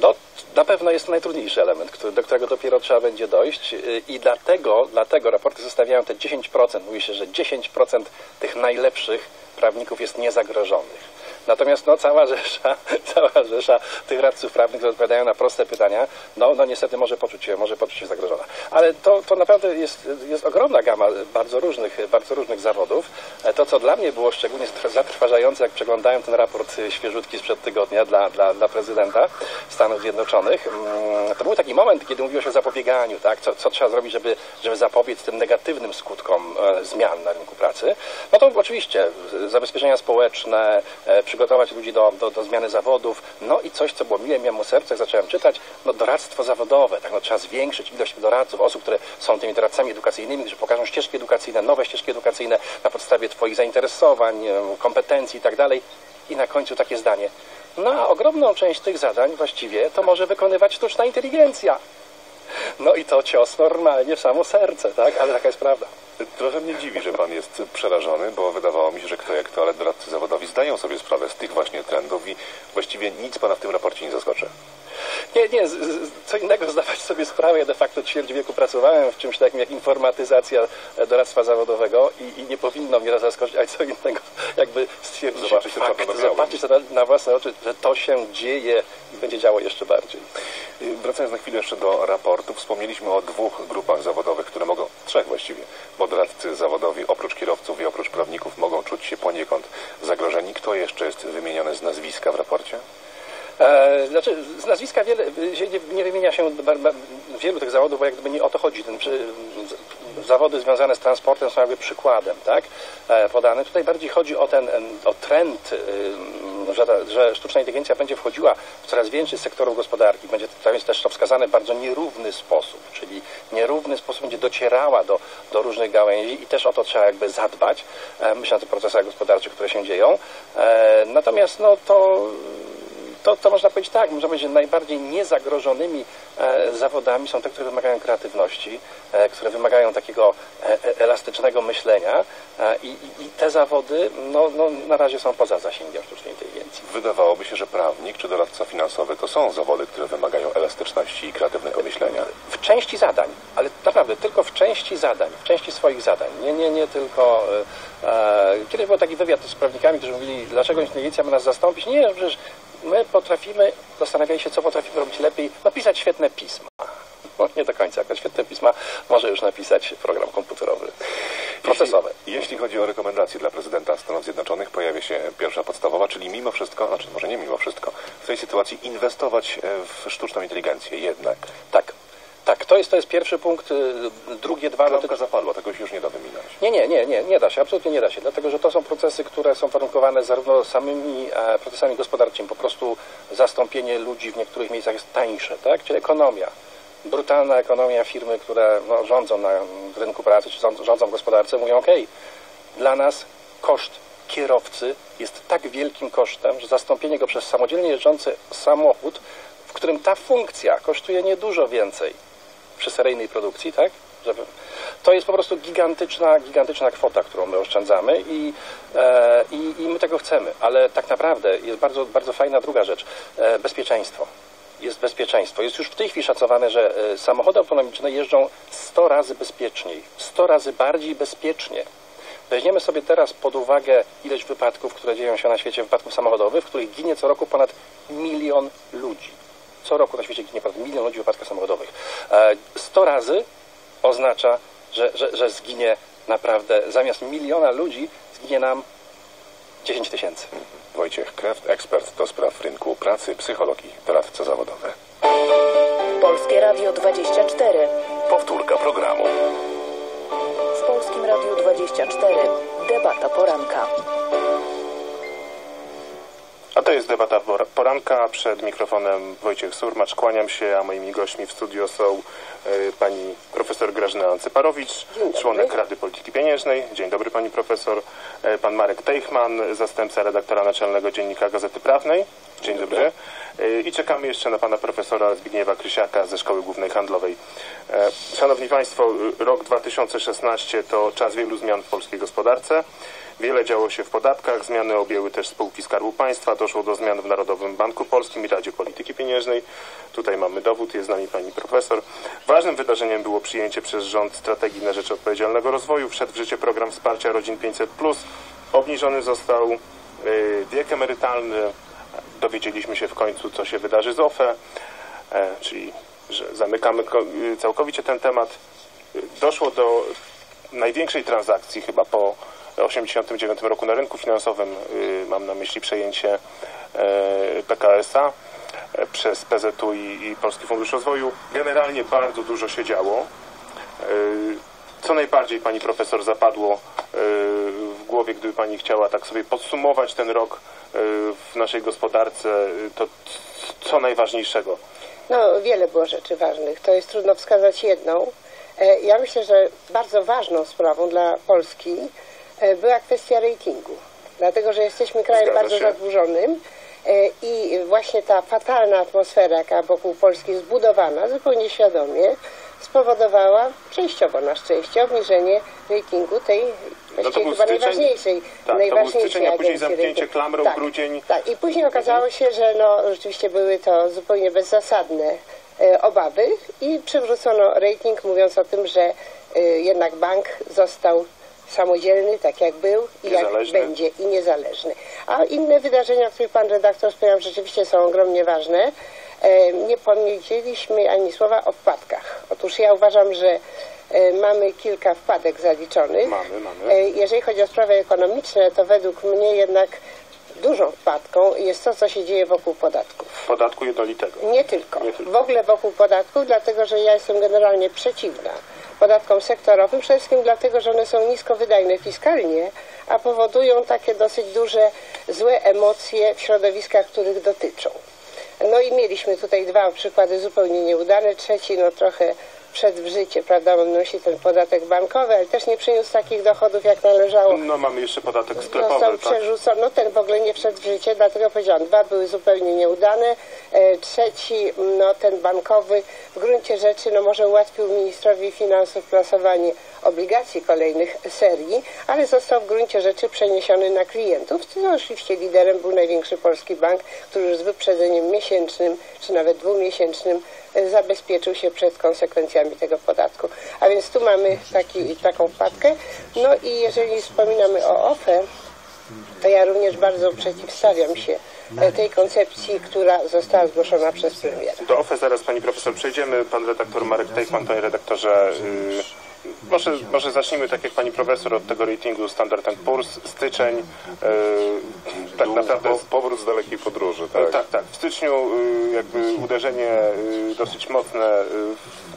No, na pewno jest to najtrudniejszy element, do którego dopiero trzeba będzie dojść y, i dlatego, dlatego raporty zostawiają te 10%. Mówi się, że 10% tych najlepszych prawników jest niezagrożonych. Natomiast no, cała rzesza, cała rzesza tych radców prawnych, którzy odpowiadają na proste pytania, no, no niestety może poczuć się, może poczuć się zagrożona. Ale to, to naprawdę jest, jest ogromna gama bardzo różnych, bardzo różnych zawodów. E, To, co dla mnie było szczególnie zatrważające, jak przeglądałem ten raport y, świeżutki sprzed tygodnia dla, dla, dla prezydenta Stanów Zjednoczonych, mm, to był taki moment, kiedy mówiło się o zapobieganiu, tak? co, co trzeba zrobić, żeby, żeby zapobiec tym negatywnym skutkom e, zmian na rynku pracy. No to oczywiście zabezpieczenia społeczne, e, przygotować ludzi do, do, do zmiany zawodów, no i coś, co było miłe, miałem u serca, jak zacząłem czytać, no doradztwo zawodowe, tak? no, trzeba zwiększyć ilość doradców, osób, które są tymi doradcami edukacyjnymi, którzy pokażą ścieżki edukacyjne, nowe ścieżki edukacyjne na podstawie Twoich zainteresowań, e, kompetencji i tak. I na końcu takie zdanie. No a ogromną część tych zadań właściwie to może wykonywać sztuczna inteligencja. No i to cios normalnie w samo serce, tak? Ale taka jest prawda. Trochę mnie dziwi, że pan jest przerażony, bo wydawało mi się, że kto jak kto, ale doradcy zawodowi zdają sobie sprawę z tych właśnie trendów i właściwie nic pana w tym raporcie nie zaskoczy. Nie, nie, co innego zdawać sobie sprawę. Ja de facto ćwierć wieku pracowałem w czymś takim jak informatyzacja doradztwa zawodowego i, i nie powinno mnie zaskoczyć, ale co innego jakby stwierdzić Zobaczyć fakt, zobaczyć na, na własne oczy, że to się dzieje i będzie działo jeszcze bardziej. Y, Wracając na chwilę jeszcze do raportu, wspomnieliśmy o dwóch grupach zawodowych, które mogą, trzech właściwie, bo doradcy zawodowi oprócz kierowców i oprócz prawników mogą czuć się poniekąd zagrożeni. Kto jeszcze jest wymieniony z nazwiska w raporcie? E, znaczy, z nazwiska wiele, nie, wymienia się wielu tych zawodów, bo jak gdyby nie o to chodzi. Ten, zawody związane z transportem są jakby przykładem, tak, e, podane. Tutaj bardziej chodzi o ten, o trend, że, ta, że sztuczna inteligencja będzie wchodziła w coraz więcej sektorów gospodarki. Będzie to też to wskazane w bardzo nierówny sposób, czyli nierówny sposób będzie docierała do, do różnych gałęzi i też o to trzeba jakby zadbać. E, myślę o tych procesach gospodarczych, które się dzieją. Natomiast no to to, to można powiedzieć tak, można powiedzieć, że najbardziej niezagrożonymi e, zawodami są te, które wymagają kreatywności, e, które wymagają takiego e, elastycznego myślenia i, i, i te zawody no, no, na razie są poza zasięgiem sztucznej inteligencji. Wydawałoby się, że prawnik czy doradca finansowy to są zawody, które wymagają elastyczności i kreatywnego myślenia. W części zadań, ale naprawdę tylko w części zadań, w części swoich zadań. Nie, nie, nie tylko. Kiedyś był taki wywiad z prawnikami, którzy mówili, dlaczego inteligencja ma nas zastąpić? Nie, przecież my potrafimy, zastanawiali się, co potrafimy robić lepiej, napisać świetne pisma. No, nie do końca, jako świetne pisma może już napisać program komputerowy, procesowy. Jeśli, jeśli chodzi o rekomendacje dla prezydenta Stanów Zjednoczonych, pojawia się pierwsza podstawowa, czyli mimo wszystko, znaczy może nie mimo wszystko, w tej sytuacji inwestować e, w sztuczną inteligencję jednak. Tak. Tak, to jest, to jest pierwszy punkt. y, Drugie dwa Kropka dotyczy... zapadła, tego się już nie da wyminąć. Nie, nie, nie, nie, nie da się, absolutnie nie da się, dlatego że to są procesy, które są warunkowane zarówno samymi e, procesami gospodarczymi, po prostu zastąpienie ludzi w niektórych miejscach jest tańsze, tak? Czyli ekonomia. Brutalna ekonomia firmy, które no, rządzą na rynku pracy, czy rząd- rządzą w gospodarce, mówią, ok, dla nas koszt kierowcy jest tak wielkim kosztem, że zastąpienie go przez samodzielnie jeżdżący samochód, w którym ta funkcja kosztuje niedużo więcej przy seryjnej produkcji, tak? To jest po prostu gigantyczna, gigantyczna kwota, którą my oszczędzamy i, e, i, i my tego chcemy, ale tak naprawdę jest bardzo, bardzo fajna druga rzecz, e, bezpieczeństwo. Jest bezpieczeństwo. Jest już w tej chwili szacowane, że e, samochody autonomiczne jeżdżą 100 razy bezpieczniej, 100 razy bardziej bezpiecznie. Weźmiemy sobie teraz pod uwagę ilość wypadków, które dzieją się na świecie, wypadków samochodowych, w których ginie co roku ponad milion ludzi. Co roku na świecie ginie ponad milion ludzi w wypadkach samochodowych. E, 100 razy oznacza, że, że, że zginie naprawdę, zamiast miliona ludzi, zginie nam 10 tysięcy. Wojciech Kreft, ekspert do spraw rynku pracy, psychologii, doradca zawodowy. Polskie Radio 24. Powtórka programu. W Polskim Radiu 24. Debata poranka. A to jest debata pora- poranka. Przed mikrofonem Wojciech Surmacz. Kłaniam się, a moimi gośćmi w studio są e, pani profesor Grażyna Ancyparowicz, członek Rady Polityki Pieniężnej. Dzień dobry pani profesor. E, pan Marek Teichman, zastępca redaktora naczelnego Dziennika Gazety Prawnej. Dzień dobry. E, I czekamy jeszcze na pana profesora Zbigniewa Krysiaka ze Szkoły Głównej Handlowej. Szanowni Państwo, rok 2016 to czas wielu zmian w polskiej gospodarce. Wiele działo się w podatkach, zmiany objęły też spółki Skarbu Państwa, doszło do zmian w Narodowym Banku Polskim i Radzie Polityki Pieniężnej. Tutaj mamy dowód, jest z nami pani profesor. Ważnym wydarzeniem było przyjęcie przez rząd strategii na rzecz odpowiedzialnego rozwoju. Wszedł w życie program wsparcia rodzin 500+. Obniżony został y, wiek emerytalny. Dowiedzieliśmy się w końcu, co się wydarzy z OFE, e, czyli że zamykamy y, całkowicie ten temat. Y, Doszło do największej transakcji chyba po 1989 roku na rynku finansowym, y, mam na myśli przejęcie e, PKS-a e, przez PZU i, Polski Fundusz Rozwoju. Generalnie bardzo dużo się działo. Y, Co najbardziej pani profesor zapadło w głowie, gdyby pani chciała tak sobie podsumować ten rok w naszej gospodarce, to co najważniejszego? No, wiele było rzeczy ważnych. To jest trudno wskazać jedną. E, Ja myślę, że bardzo ważną sprawą dla Polski e, była kwestia ratingu. Dlatego, że jesteśmy krajem Zgadza bardzo się. zadłużonym e, i właśnie ta fatalna atmosfera, jaka wokół Polski jest zbudowana zupełnie świadomie, spowodowała częściowo na szczęście obniżenie ratingu tej No to właściwie był chyba najważniejszej, tak, to był najważniejszej styczeń, a później zamknięcie klamrą, tak, grudzień. Tak, i później okazało się, że no, rzeczywiście były to zupełnie bezzasadne e, obawy i przywrócono rating, mówiąc o tym, że e, jednak bank został samodzielny, tak jak był i jak będzie i niezależny. A inne wydarzenia, o których pan redaktor wspomniał, rzeczywiście są ogromnie ważne. E, nie powiedzieliśmy ani słowa o wpadkach. Otóż ja uważam, że e, mamy kilka wpadek zaliczonych. Mamy, mamy. E, Jeżeli chodzi o sprawy ekonomiczne, to według mnie jednak dużą wpadką jest to, co się dzieje wokół podatków. Podatku jednolitego. Nie tylko. W ogóle wokół podatków, dlatego że ja jestem generalnie przeciwna podatkom sektorowym, przede wszystkim dlatego, że one są nisko wydajne fiskalnie, a powodują takie dosyć duże złe emocje w środowiskach, których dotyczą. No i mieliśmy tutaj dwa przykłady zupełnie nieudane, trzeci no trochę wszedł w życie, prawda, on nosi ten podatek bankowy, ale też nie przyniósł takich dochodów, jak należało. No mamy jeszcze podatek Został sklepowy, tak? przerzucony, no ten w ogóle nie wszedł w życie, dlatego powiedziałam, dwa były zupełnie nieudane, e, trzeci, no ten bankowy w gruncie rzeczy, no może ułatwił ministrowi finansów plasowanie obligacji kolejnych serii, ale został w gruncie rzeczy przeniesiony na klientów, co oczywiście liderem był największy polski bank, który już z wyprzedzeniem miesięcznym, czy nawet dwumiesięcznym zabezpieczył się przed konsekwencjami tego podatku. A więc tu mamy taki, taką wpadkę. No i jeżeli wspominamy o OFE, to ja również bardzo przeciwstawiam się e, tej koncepcji, która została zgłoszona przez premiera. Do OFE zaraz pani profesor przejdziemy. Pan redaktor Marek Tejkman, panie redaktorze, yy, może, może zacznijmy tak jak pani profesor od tego ratingu Standard Poor's. Styczeń, yy, tak naprawdę... Powrót z dalekiej podróży, tak? Tak, tak. W styczniu yy, jakby uderzenie yy, dosyć mocne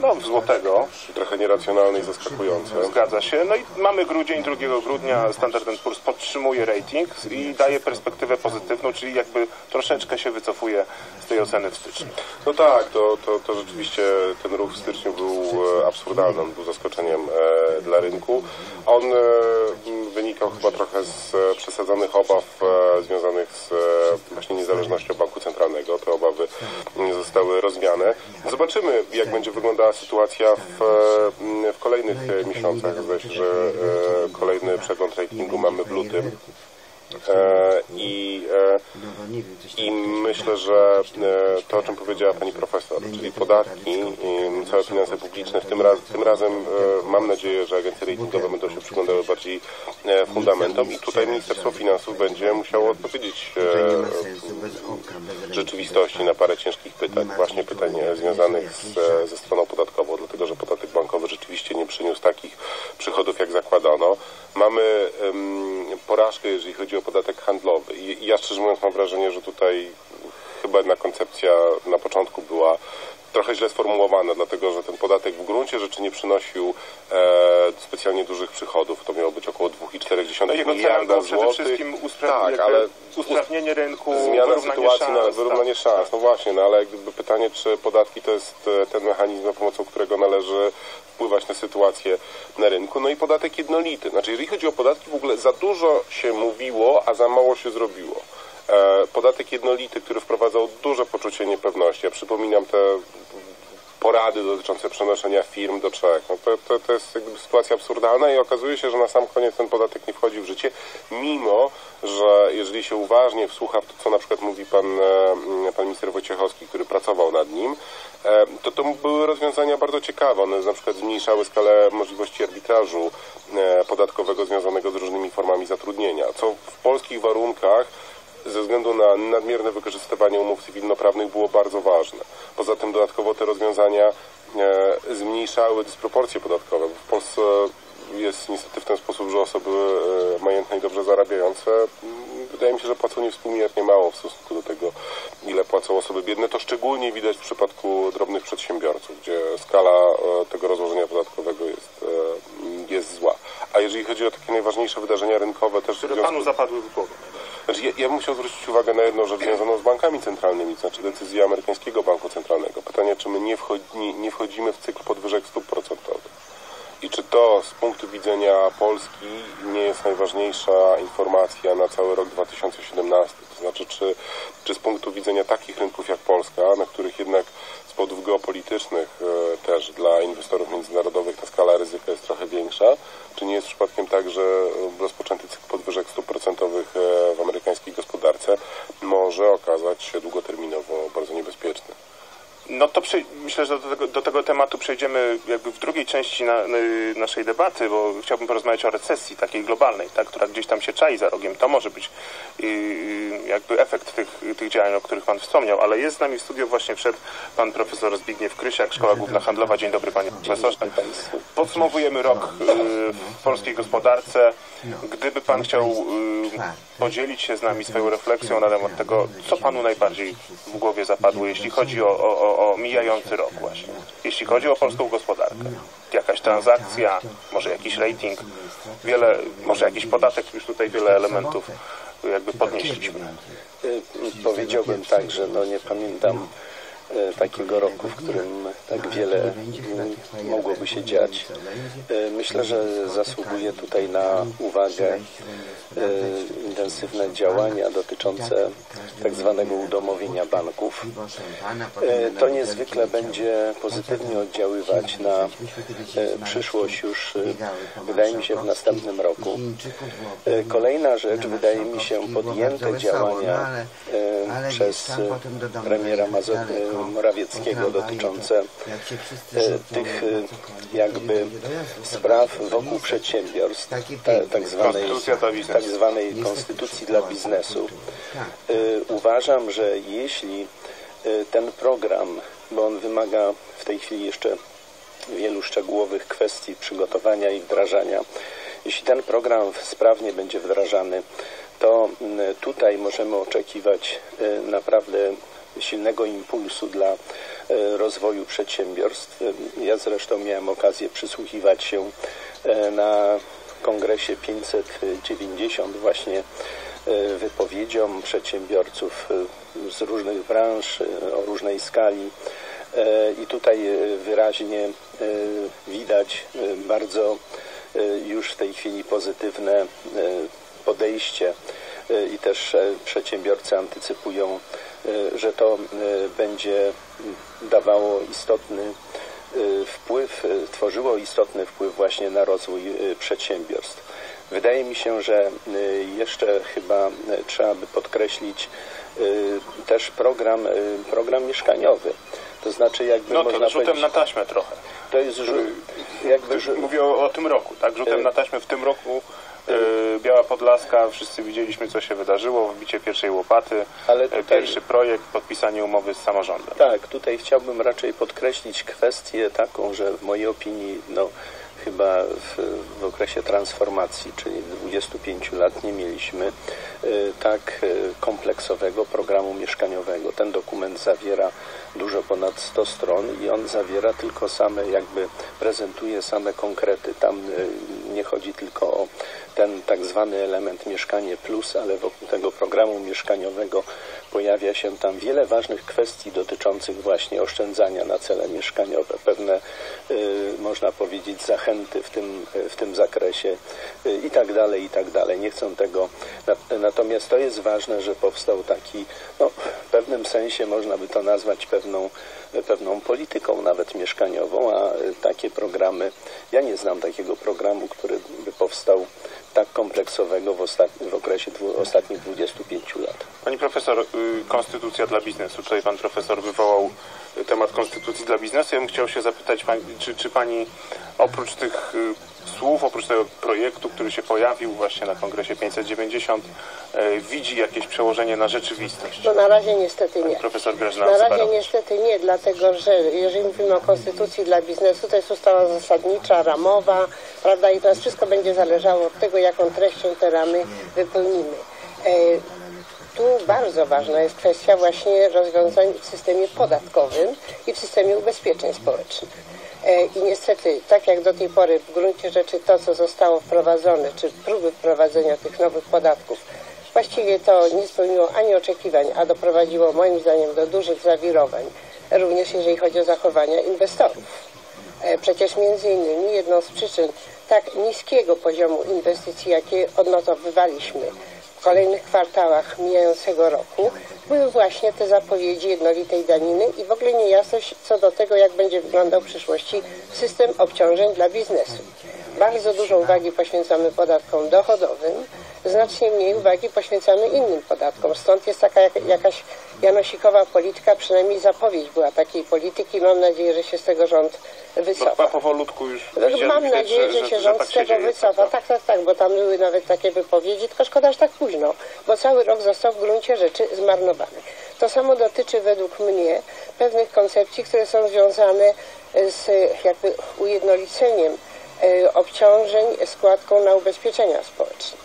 no, w złotego. Trochę nieracjonalne i zaskakujące. Zgadza się. No i mamy grudzień, 2 grudnia Standard Poor's podtrzymuje rating i daje perspektywę pozytywną, czyli jakby troszeczkę się wycofuje z tej oceny w styczniu. No tak, to, to, to rzeczywiście ten ruch w styczniu był e, absurdalny, on był zaskoczeniem e, dla rynku. On e, wynikał chyba trochę z e, przesadzonych obaw związanych z właśnie niezależnością banku centralnego. Te obawy m, zostały rozwiane. Zobaczymy, jak będzie wyglądała sytuacja w, e, m, w kolejnych miesiącach. Zdaje że kolejny przegląd ratingu mamy w lutym. E, I, e, I myślę, że e, to, o czym powiedziała pani profesor, czyli podatki i całe finanse publiczne, w tym, raz, tym razem mam nadzieję, że agencje ratingowe będą się przyglądały bardziej fundamentom i tutaj Ministerstwo Finansów będzie musiało odpowiedzieć rzeczywistości na parę ciężkich pytań, właśnie pytań związanych z, ze stroną podatkową, dlatego że podatek bankowy rzeczywiście nie przyniósł takich przychodów, jak zakładano. Mamy porażkę, jeżeli chodzi o podatek handlowy. I, ja szczerze mówiąc mam wrażenie, że tutaj chyba jedna koncepcja na początku była trochę źle sformułowana, dlatego że ten podatek w gruncie rzeczy nie przynosił e, specjalnie dużych przychodów. To miało być około 2,4 No jego celem miliarda było przede złotych. wszystkim uspra- tak, jakby ale usprawnienie rynku, zmiana sytuacji szans, na wyrównanie tak. szans. No właśnie, no ale jak gdyby pytanie, czy podatki to jest e, ten mechanizm, za pomocą którego należy wpływać na sytuację na rynku. No i podatek jednolity. Znaczy, jeżeli chodzi o podatki, w ogóle za dużo się mówiło, a za mało się zrobiło. E, podatek jednolity, który wprowadzał duże poczucie niepewności. Ja przypominam te porady dotyczące przenoszenia firm do Czech. No to, to, to jest sytuacja absurdalna i okazuje się, że na sam koniec ten podatek nie wchodzi w życie, mimo że jeżeli się uważnie wsłucha w to, co na przykład mówi pan, e, pan minister Wojciechowski, który pracował nad nim, e, to to były rozwiązania bardzo ciekawe. One na przykład zmniejszały skalę możliwości arbitrażu e, podatkowego związanego z różnymi formami zatrudnienia, co w polskich warunkach ze względu na nadmierne wykorzystywanie umów cywilnoprawnych było bardzo ważne. Poza tym dodatkowo te rozwiązania zmniejszały dysproporcje podatkowe. W Polsce jest niestety w ten sposób, że osoby e, majętne i dobrze zarabiające mm, wydaje mi się, że płacą niewspółmiernie mało w stosunku do tego, ile płacą osoby biedne. To szczególnie widać w przypadku drobnych przedsiębiorców, gdzie skala e, tego rozłożenia podatkowego jest, e, jest zła. A jeżeli chodzi o takie najważniejsze wydarzenia rynkowe, też Które związku- panu zapadły w głowę. znaczy, ja, ja bym chciał zwrócić uwagę na jedną rzecz związaną z bankami centralnymi, to znaczy decyzję amerykańskiego banku centralnego. Pytanie, czy my nie, wchodzi, nie, nie wchodzimy w cykl podwyżek stóp procentowych. I czy to z punktu widzenia Polski nie jest najważniejsza informacja na cały rok 2017? To znaczy, czy, czy z punktu widzenia takich rynków jak Polska, na których jednak z powodów geopolitycznych e, też dla inwestorów międzynarodowych ta skala ryzyka jest trochę większa, czy nie jest przypadkiem tak, że rozpoczęty cykl podwyżek stóp procentowych e, w amerykańskiej gospodarce może okazać się długoterminowo bardzo niebezpieczny? No to myślę, że do tego, do tego tematu przejdziemy jakby w drugiej części na, na, naszej debaty, bo chciałbym porozmawiać o recesji takiej globalnej, tak, która gdzieś tam się czai za rogiem. To może być yy, jakby efekt tych, tych działań, o których Pan wspomniał, ale jest z nami w studio właśnie wszedł Pan Profesor Zbigniew Krysiak, Szkoła Główna Handlowa. Dzień dobry Panie Profesorze. Podsumowujemy rok yy, w polskiej gospodarce. Gdyby Pan chciał yy, podzielić się z nami swoją refleksją na temat tego, co Panu najbardziej w głowie zapadło, jeśli chodzi o, o, o, o mijający rok właśnie, jeśli chodzi o polską gospodarkę. Jakaś transakcja, może jakiś rating, wiele, może jakiś podatek, już tutaj wiele elementów jakby podnieśliśmy. Y, Powiedziałbym tak, że no nie pamiętam takiego roku, w którym tak wiele mogłoby się dziać. E, Myślę, że zasługuje tutaj na uwagę e, intensywne działania dotyczące tak zwanego udomowienia banków. E, To niezwykle będzie pozytywnie oddziaływać na e, przyszłość już, e, wydaje mi się, w następnym roku. E, Kolejna rzecz, wydaje mi się, podjęte działania e, przez e, premiera Mazo- e, Morawieckiego dotyczące e, tych e, jakby spraw wokół przedsiębiorstw, ta, tak, zwanej, tak zwanej konstytucji dla biznesu. Uważam, że jeśli e, ten program, bo on wymaga w tej chwili jeszcze wielu szczegółowych kwestii przygotowania i wdrażania. Jeśli ten program sprawnie będzie wdrażany, to mm, tutaj możemy oczekiwać naprawdę silnego impulsu dla e, rozwoju przedsiębiorstw. Ja zresztą miałem okazję przysłuchiwać się e, na kongresie 590 właśnie e, wypowiedziom przedsiębiorców z różnych branż, o różnej skali. I tutaj wyraźnie widać bardzo już w tej chwili pozytywne podejście i też przedsiębiorcy antycypują, że to e, będzie dawało istotny e, wpływ, tworzyło istotny wpływ właśnie na rozwój przedsiębiorstw. Wydaje mi się, że jeszcze chyba trzeba by podkreślić też program, program mieszkaniowy. To znaczy jakby No można to rzutem powiedzieć, na taśmę trochę. to jest rzut, jakby, Mówię o, o tym roku, tak? Rzutem na taśmę w tym roku Biała Podlaska, wszyscy widzieliśmy co się wydarzyło, wbicie pierwszej łopaty, Ale e, tutaj- pierwszy projekt, podpisanie umowy z samorządem. Tak, tutaj chciałbym raczej podkreślić kwestię taką, że w mojej opinii, no chyba w, w okresie transformacji, czyli 25 lat, nie mieliśmy e, tak e, kompleksowego programu mieszkaniowego. Ten dokument zawiera dużo ponad 100 stron i on zawiera tylko same, jakby prezentuje same konkrety. Tam e, nie chodzi tylko o ten tak zwany element mieszkanie plus, ale wokół tego programu mieszkaniowego pojawia się tam wiele ważnych kwestii dotyczących właśnie oszczędzania na cele mieszkaniowe. Pewne, y, można powiedzieć, zachęty w tym, w tym zakresie y, i tak dalej, i tak dalej. Nie chcę tego. Na, natomiast to jest ważne, że powstał taki, no, w pewnym sensie można by to nazwać pewną, pewną polityką nawet mieszkaniową, a y, takie programy, ja nie znam takiego programu, który by powstał tak kompleksowego w, w okresie dwu, ostatnich 25 lat. Pani profesor, y, konstytucja dla biznesu. Tutaj pan profesor wywołał y, temat konstytucji dla biznesu. Ja bym chciał się zapytać, pani, czy, czy pani oprócz tych y, słów, oprócz tego projektu, który się pojawił właśnie na kongresie 590, y, widzi jakieś przełożenie na rzeczywistość? No na razie niestety nie. Profesor Grażyna Na razie niestety nie, dlatego że jeżeli mówimy o konstytucji dla biznesu, to jest ustawa zasadnicza, ramowa, prawda, i teraz wszystko będzie zależało od tego, jaką treścią te ramy wypełnimy. Tu bardzo ważna jest kwestia właśnie rozwiązań w systemie podatkowym i w systemie ubezpieczeń społecznych. E, I niestety, tak jak do tej pory w gruncie rzeczy to, co zostało wprowadzone, czy próby wprowadzenia tych nowych podatków, właściwie to nie spełniło ani oczekiwań, a doprowadziło moim zdaniem do dużych zawirowań, również jeżeli chodzi o zachowania inwestorów. E, Przecież między innymi jedną z przyczyn tak niskiego poziomu inwestycji, jakie odnotowywaliśmy w kolejnych kwartałach mijającego roku, były właśnie te zapowiedzi jednolitej daniny i w ogóle niejasność co do tego, jak będzie wyglądał w przyszłości system obciążeń dla biznesu. Bardzo dużo uwagi poświęcamy podatkom dochodowym, znacznie mniej uwagi poświęcamy innym podatkom. Stąd jest taka jak, jakaś janosikowa polityka, przynajmniej zapowiedź była takiej polityki. Mam nadzieję, że się z tego rząd wycofa. Bo powolutku już No, Mam nadzieję, że, się rząd tak z tego dzieje. wycofa. Tak, tak, tak, bo tam były nawet takie wypowiedzi, tylko szkoda, że tak późno, bo cały rok został w gruncie rzeczy zmarnowany. To samo dotyczy według mnie pewnych koncepcji, które są związane z jakby ujednoliceniem e, obciążeń składką na ubezpieczenia społeczne.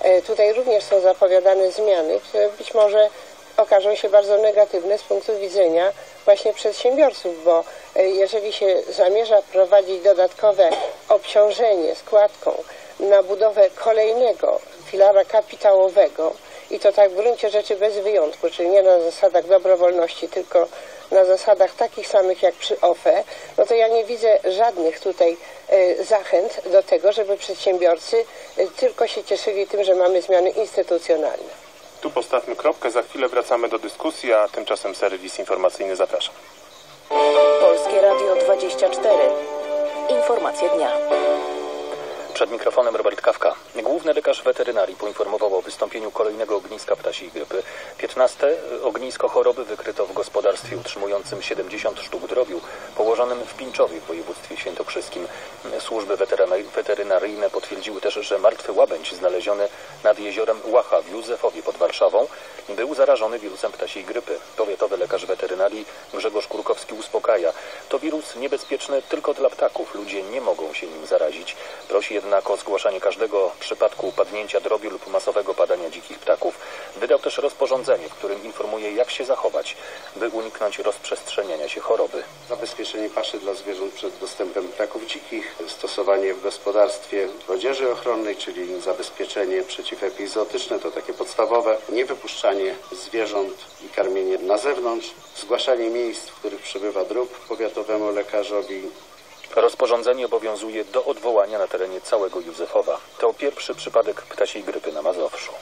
E, Tutaj również są zapowiadane zmiany, które być może okażą się bardzo negatywne z punktu widzenia właśnie przedsiębiorców, bo jeżeli się zamierza prowadzić dodatkowe obciążenie składką na budowę kolejnego filara kapitałowego i to tak w gruncie rzeczy bez wyjątku, czyli nie na zasadach dobrowolności, tylko na zasadach takich samych jak przy OFE, no to ja nie widzę żadnych tutaj e, zachęt do tego, żeby przedsiębiorcy e, tylko się cieszyli tym, że mamy zmiany instytucjonalne. Tu postawmy kropkę, za chwilę wracamy do dyskusji, a tymczasem serwis informacyjny zapraszam. Polskie Radio 24. Informacje dnia. Przed mikrofonem Robert Kawka. Główny lekarz weterynarii poinformował o wystąpieniu kolejnego ogniska ptasiej grypy. 15 ognisko choroby wykryto w gospodarstwie utrzymującym 70 sztuk drobiu, położonym w Pińczowie w województwie świętokrzyskim. Służby weterynaryjne potwierdziły też, że martwy łabędź znaleziony nad jeziorem Łacha w Józefowie pod Warszawą był zarażony wirusem ptasiej grypy. Powiatowy lekarz weterynarii Grzegorz Kurkowski uspokaja. To wirus niebezpieczny tylko dla ptaków. Ludzie nie mogą się nim zarazić. Prosi jednak o zgłaszanie każdego przypadku upadnięcia drobiu lub masowego padania dzikich ptaków. Wydał też rozporządzenie, w którym informuje, jak się zachować, by uniknąć rozprzestrzeniania się choroby. Zabezpieczenie paszy dla zwierząt przed dostępem ptaków dzikich, stosowanie w gospodarstwie odzieży ochronnej, czyli zabezpieczenie przeciwepizotyczne, to takie podstawowe, niewypuszczanie zwierząt i karmienie na zewnątrz, zgłaszanie miejsc, w których przebywa drób powiatowemu lekarzowi, Rozporządzenie obowiązuje do odwołania na terenie całego Józefowa. To pierwszy przypadek ptasiej grypy na Mazowszu.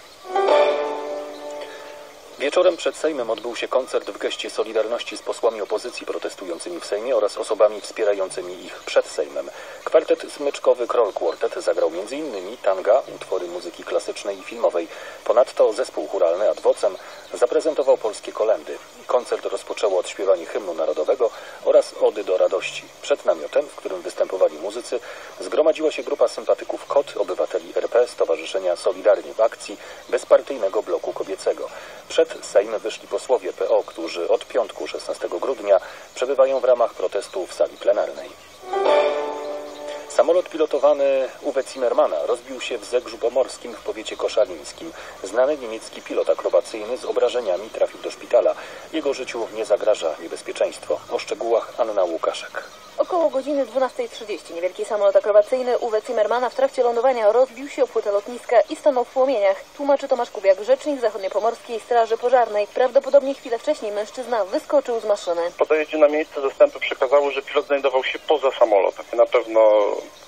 Wieczorem przed Sejmem odbył się koncert w geście solidarności z posłami opozycji protestującymi w Sejmie oraz osobami wspierającymi ich przed Sejmem. Kwartet smyczkowy Kroll Quartet zagrał m.in. tanga, utwory muzyki klasycznej i filmowej. Ponadto zespół churalny Adwocem zaprezentował polskie kolendy. Koncert rozpoczęło odśpiewanie hymnu narodowego oraz ody do radości. Przed namiotem, w którym występowali muzycy, zgromadziła się grupa sympatyków KOT, obywateli RP, Stowarzyszenia Solidarni w Akcji, bezpartyjnego bloku kobiecego. Przed Sejm wyszli posłowie PO, którzy od piątku 16 grudnia przebywają w ramach protestu w sali plenarnej. Samolot pilotowany Uwe Zimmermana rozbił się w Zegrzu Pomorskim w powiecie koszalińskim. Znany niemiecki pilot akrobacyjny z obrażeniami trafił do szpitala. Jego życiu nie zagraża niebezpieczeństwo. O szczegółach Anna Łukaszek. Około godziny 12.30 niewielki samolot akrobacyjny Uwe Zimmermana w trakcie lądowania rozbił się o płytę lotniska i stanął w płomieniach. Tłumaczy Tomasz Kubiak, rzecznik Zachodniopomorskiej Straży Pożarnej. Prawdopodobnie chwilę wcześniej mężczyzna wyskoczył z maszyny. Po dojeździe na miejsce zastępy przekazały, że pilot znajdował się poza samolotem. Na pewno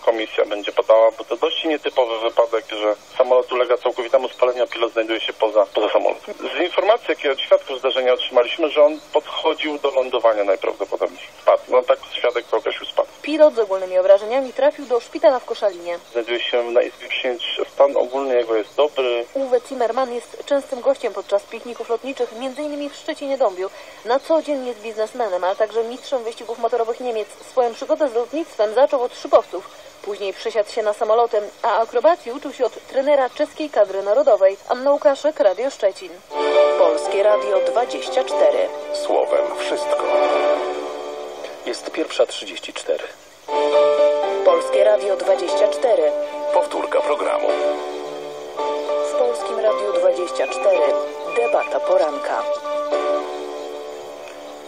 komisja będzie badała, bo to dość nietypowy wypadek, że samolot ulega całkowitemu spaleniu, a pilot znajduje się poza, poza samolotem. Z informacji, jakie od świadków zdarzenia otrzymaliśmy, że on podchodził do lądowania najprawdopodobniej. Spadł. No tak świadek określił Pilot z ogólnymi obrażeniami trafił do szpitala w Koszalinie. Znajduje się na izbie przyjęć. Stan ogólny jego jest dobry. Uwe Zimmerman jest częstym gościem podczas pikników lotniczych, m.in. w Szczecinie-Dąbiu. Na co dzień jest biznesmenem, ale także mistrzem wyścigów motorowych Niemiec. Swoją przygodę z lotnictwem zaczął od szybowców. Później przesiadł się na samolotem, a akrobacji uczył się od trenera czeskiej kadry narodowej. Anna Łukaszek, Radio Szczecin. Polskie Radio 24. Słowem wszystko. Jest pierwsza 34. Polskie Radio 24. Powtórka programu. W Polskim Radiu 24. Debata poranka.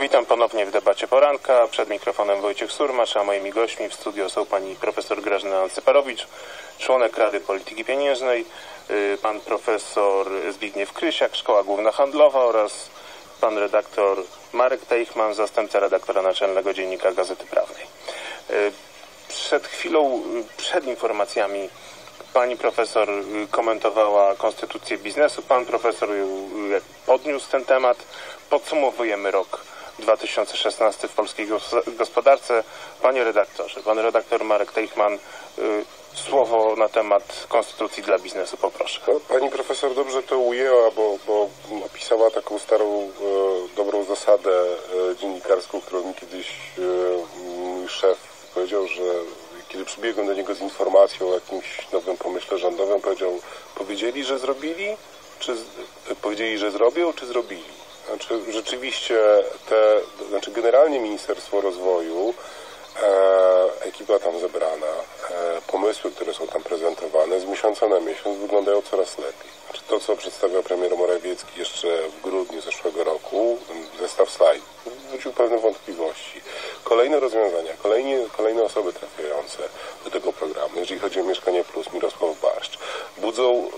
Witam ponownie w debacie poranka. Przed mikrofonem Wojciech Surmacz, a moimi gośćmi w studio są pani profesor Grażyna Ancyparowicz, członek Rady Polityki Pieniężnej, y, pan profesor Zbigniew Krysiak, Szkoła Główna Handlowa oraz pan redaktor Marek Teichman, zastępca redaktora naczelnego Dziennika Gazety Prawnej. Y, przed chwilą, y, przed informacjami pani profesor komentowała konstytucję biznesu, pan profesor podniósł ten temat. Podsumowujemy rok 2016 w polskiej gospodarce. Panie redaktorze, pan redaktor Marek Teichman, słowo na temat konstytucji dla biznesu, poproszę. No, pani profesor dobrze to ujęła, bo, bo opisała taką starą, e, dobrą zasadę e, dziennikarską, którą mi kiedyś e, mój szef powiedział, że kiedy przybiegłem do niego z informacją o jakimś nowym pomyśle rządowym, powiedział, powiedzieli, że zrobili, czy z, powiedzieli, że zrobią, czy zrobili? Znaczy, rzeczywiście te, znaczy generalnie Ministerstwo Rozwoju, e, ekipa tam zebrana, e, pomysły, które są tam prezentowane z miesiąca na miesiąc wyglądają coraz lepiej. Znaczy to, co przedstawiał premier Morawiecki jeszcze w grudniu zeszłego roku, zestaw slajdów, budził pewne wątpliwości. Kolejne rozwiązania, kolejne, kolejne osoby trafiające do tego programu, jeżeli chodzi o Mieszkanie Plus, Mirosław Barszcz, budzą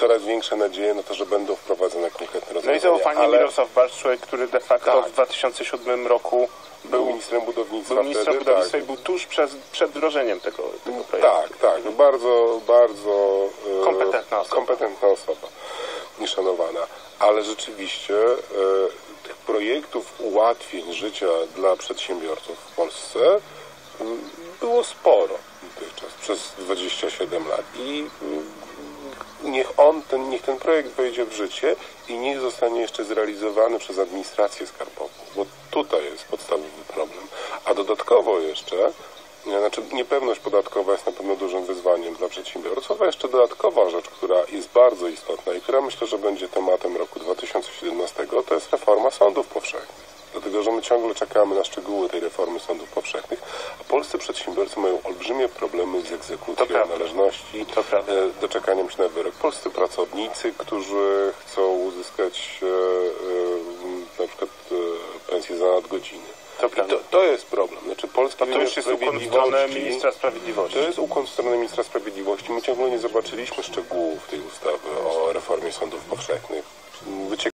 coraz większe nadzieje na to, że będą wprowadzone konkretne rozwiązania. zaufanie ale- Mirosław Barsz, człowiek, który de facto Tak. w 2007 roku Był ministrem budownictwa był ministrem wtedy, budownictwa tak. i był tuż przed, przed wdrożeniem tego, tego projektu. Tak, tak. No bardzo, bardzo e, Kompetentna osoba. kompetentna osoba i szanowana. Ale rzeczywiście e, tych projektów ułatwień życia dla przedsiębiorców w Polsce m, było sporo dotychczas, przez 27 lat. I mm, niech on, ten, niech ten projekt wejdzie w życie i niech zostanie jeszcze zrealizowany przez administrację skarbową, bo tutaj jest podstawowy problem. A dodatkowo jeszcze, znaczy niepewność podatkowa jest na pewno dużym wyzwaniem dla przedsiębiorców, a jeszcze dodatkowa rzecz, która jest bardzo istotna i która myślę, że będzie tematem roku 2017, to jest reforma sądów powszechnych. Dlatego, że my ciągle czekamy na szczegóły tej reformy sądów powszechnych, a polscy przedsiębiorcy mają olbrzymie problemy z egzekucją należności, e, doczekaniem się na wyrok. Polscy pracownicy, którzy chcą uzyskać e, e, na przykład pensję za nadgodziny. To, to, to jest problem. Znaczy polski No to już jest ukłon w stronę ministra sprawiedliwości. To jest ukłon w stronę ministra sprawiedliwości. My ciągle nie zobaczyliśmy szczegółów tej ustawy o reformie sądów powszechnych. Wyciek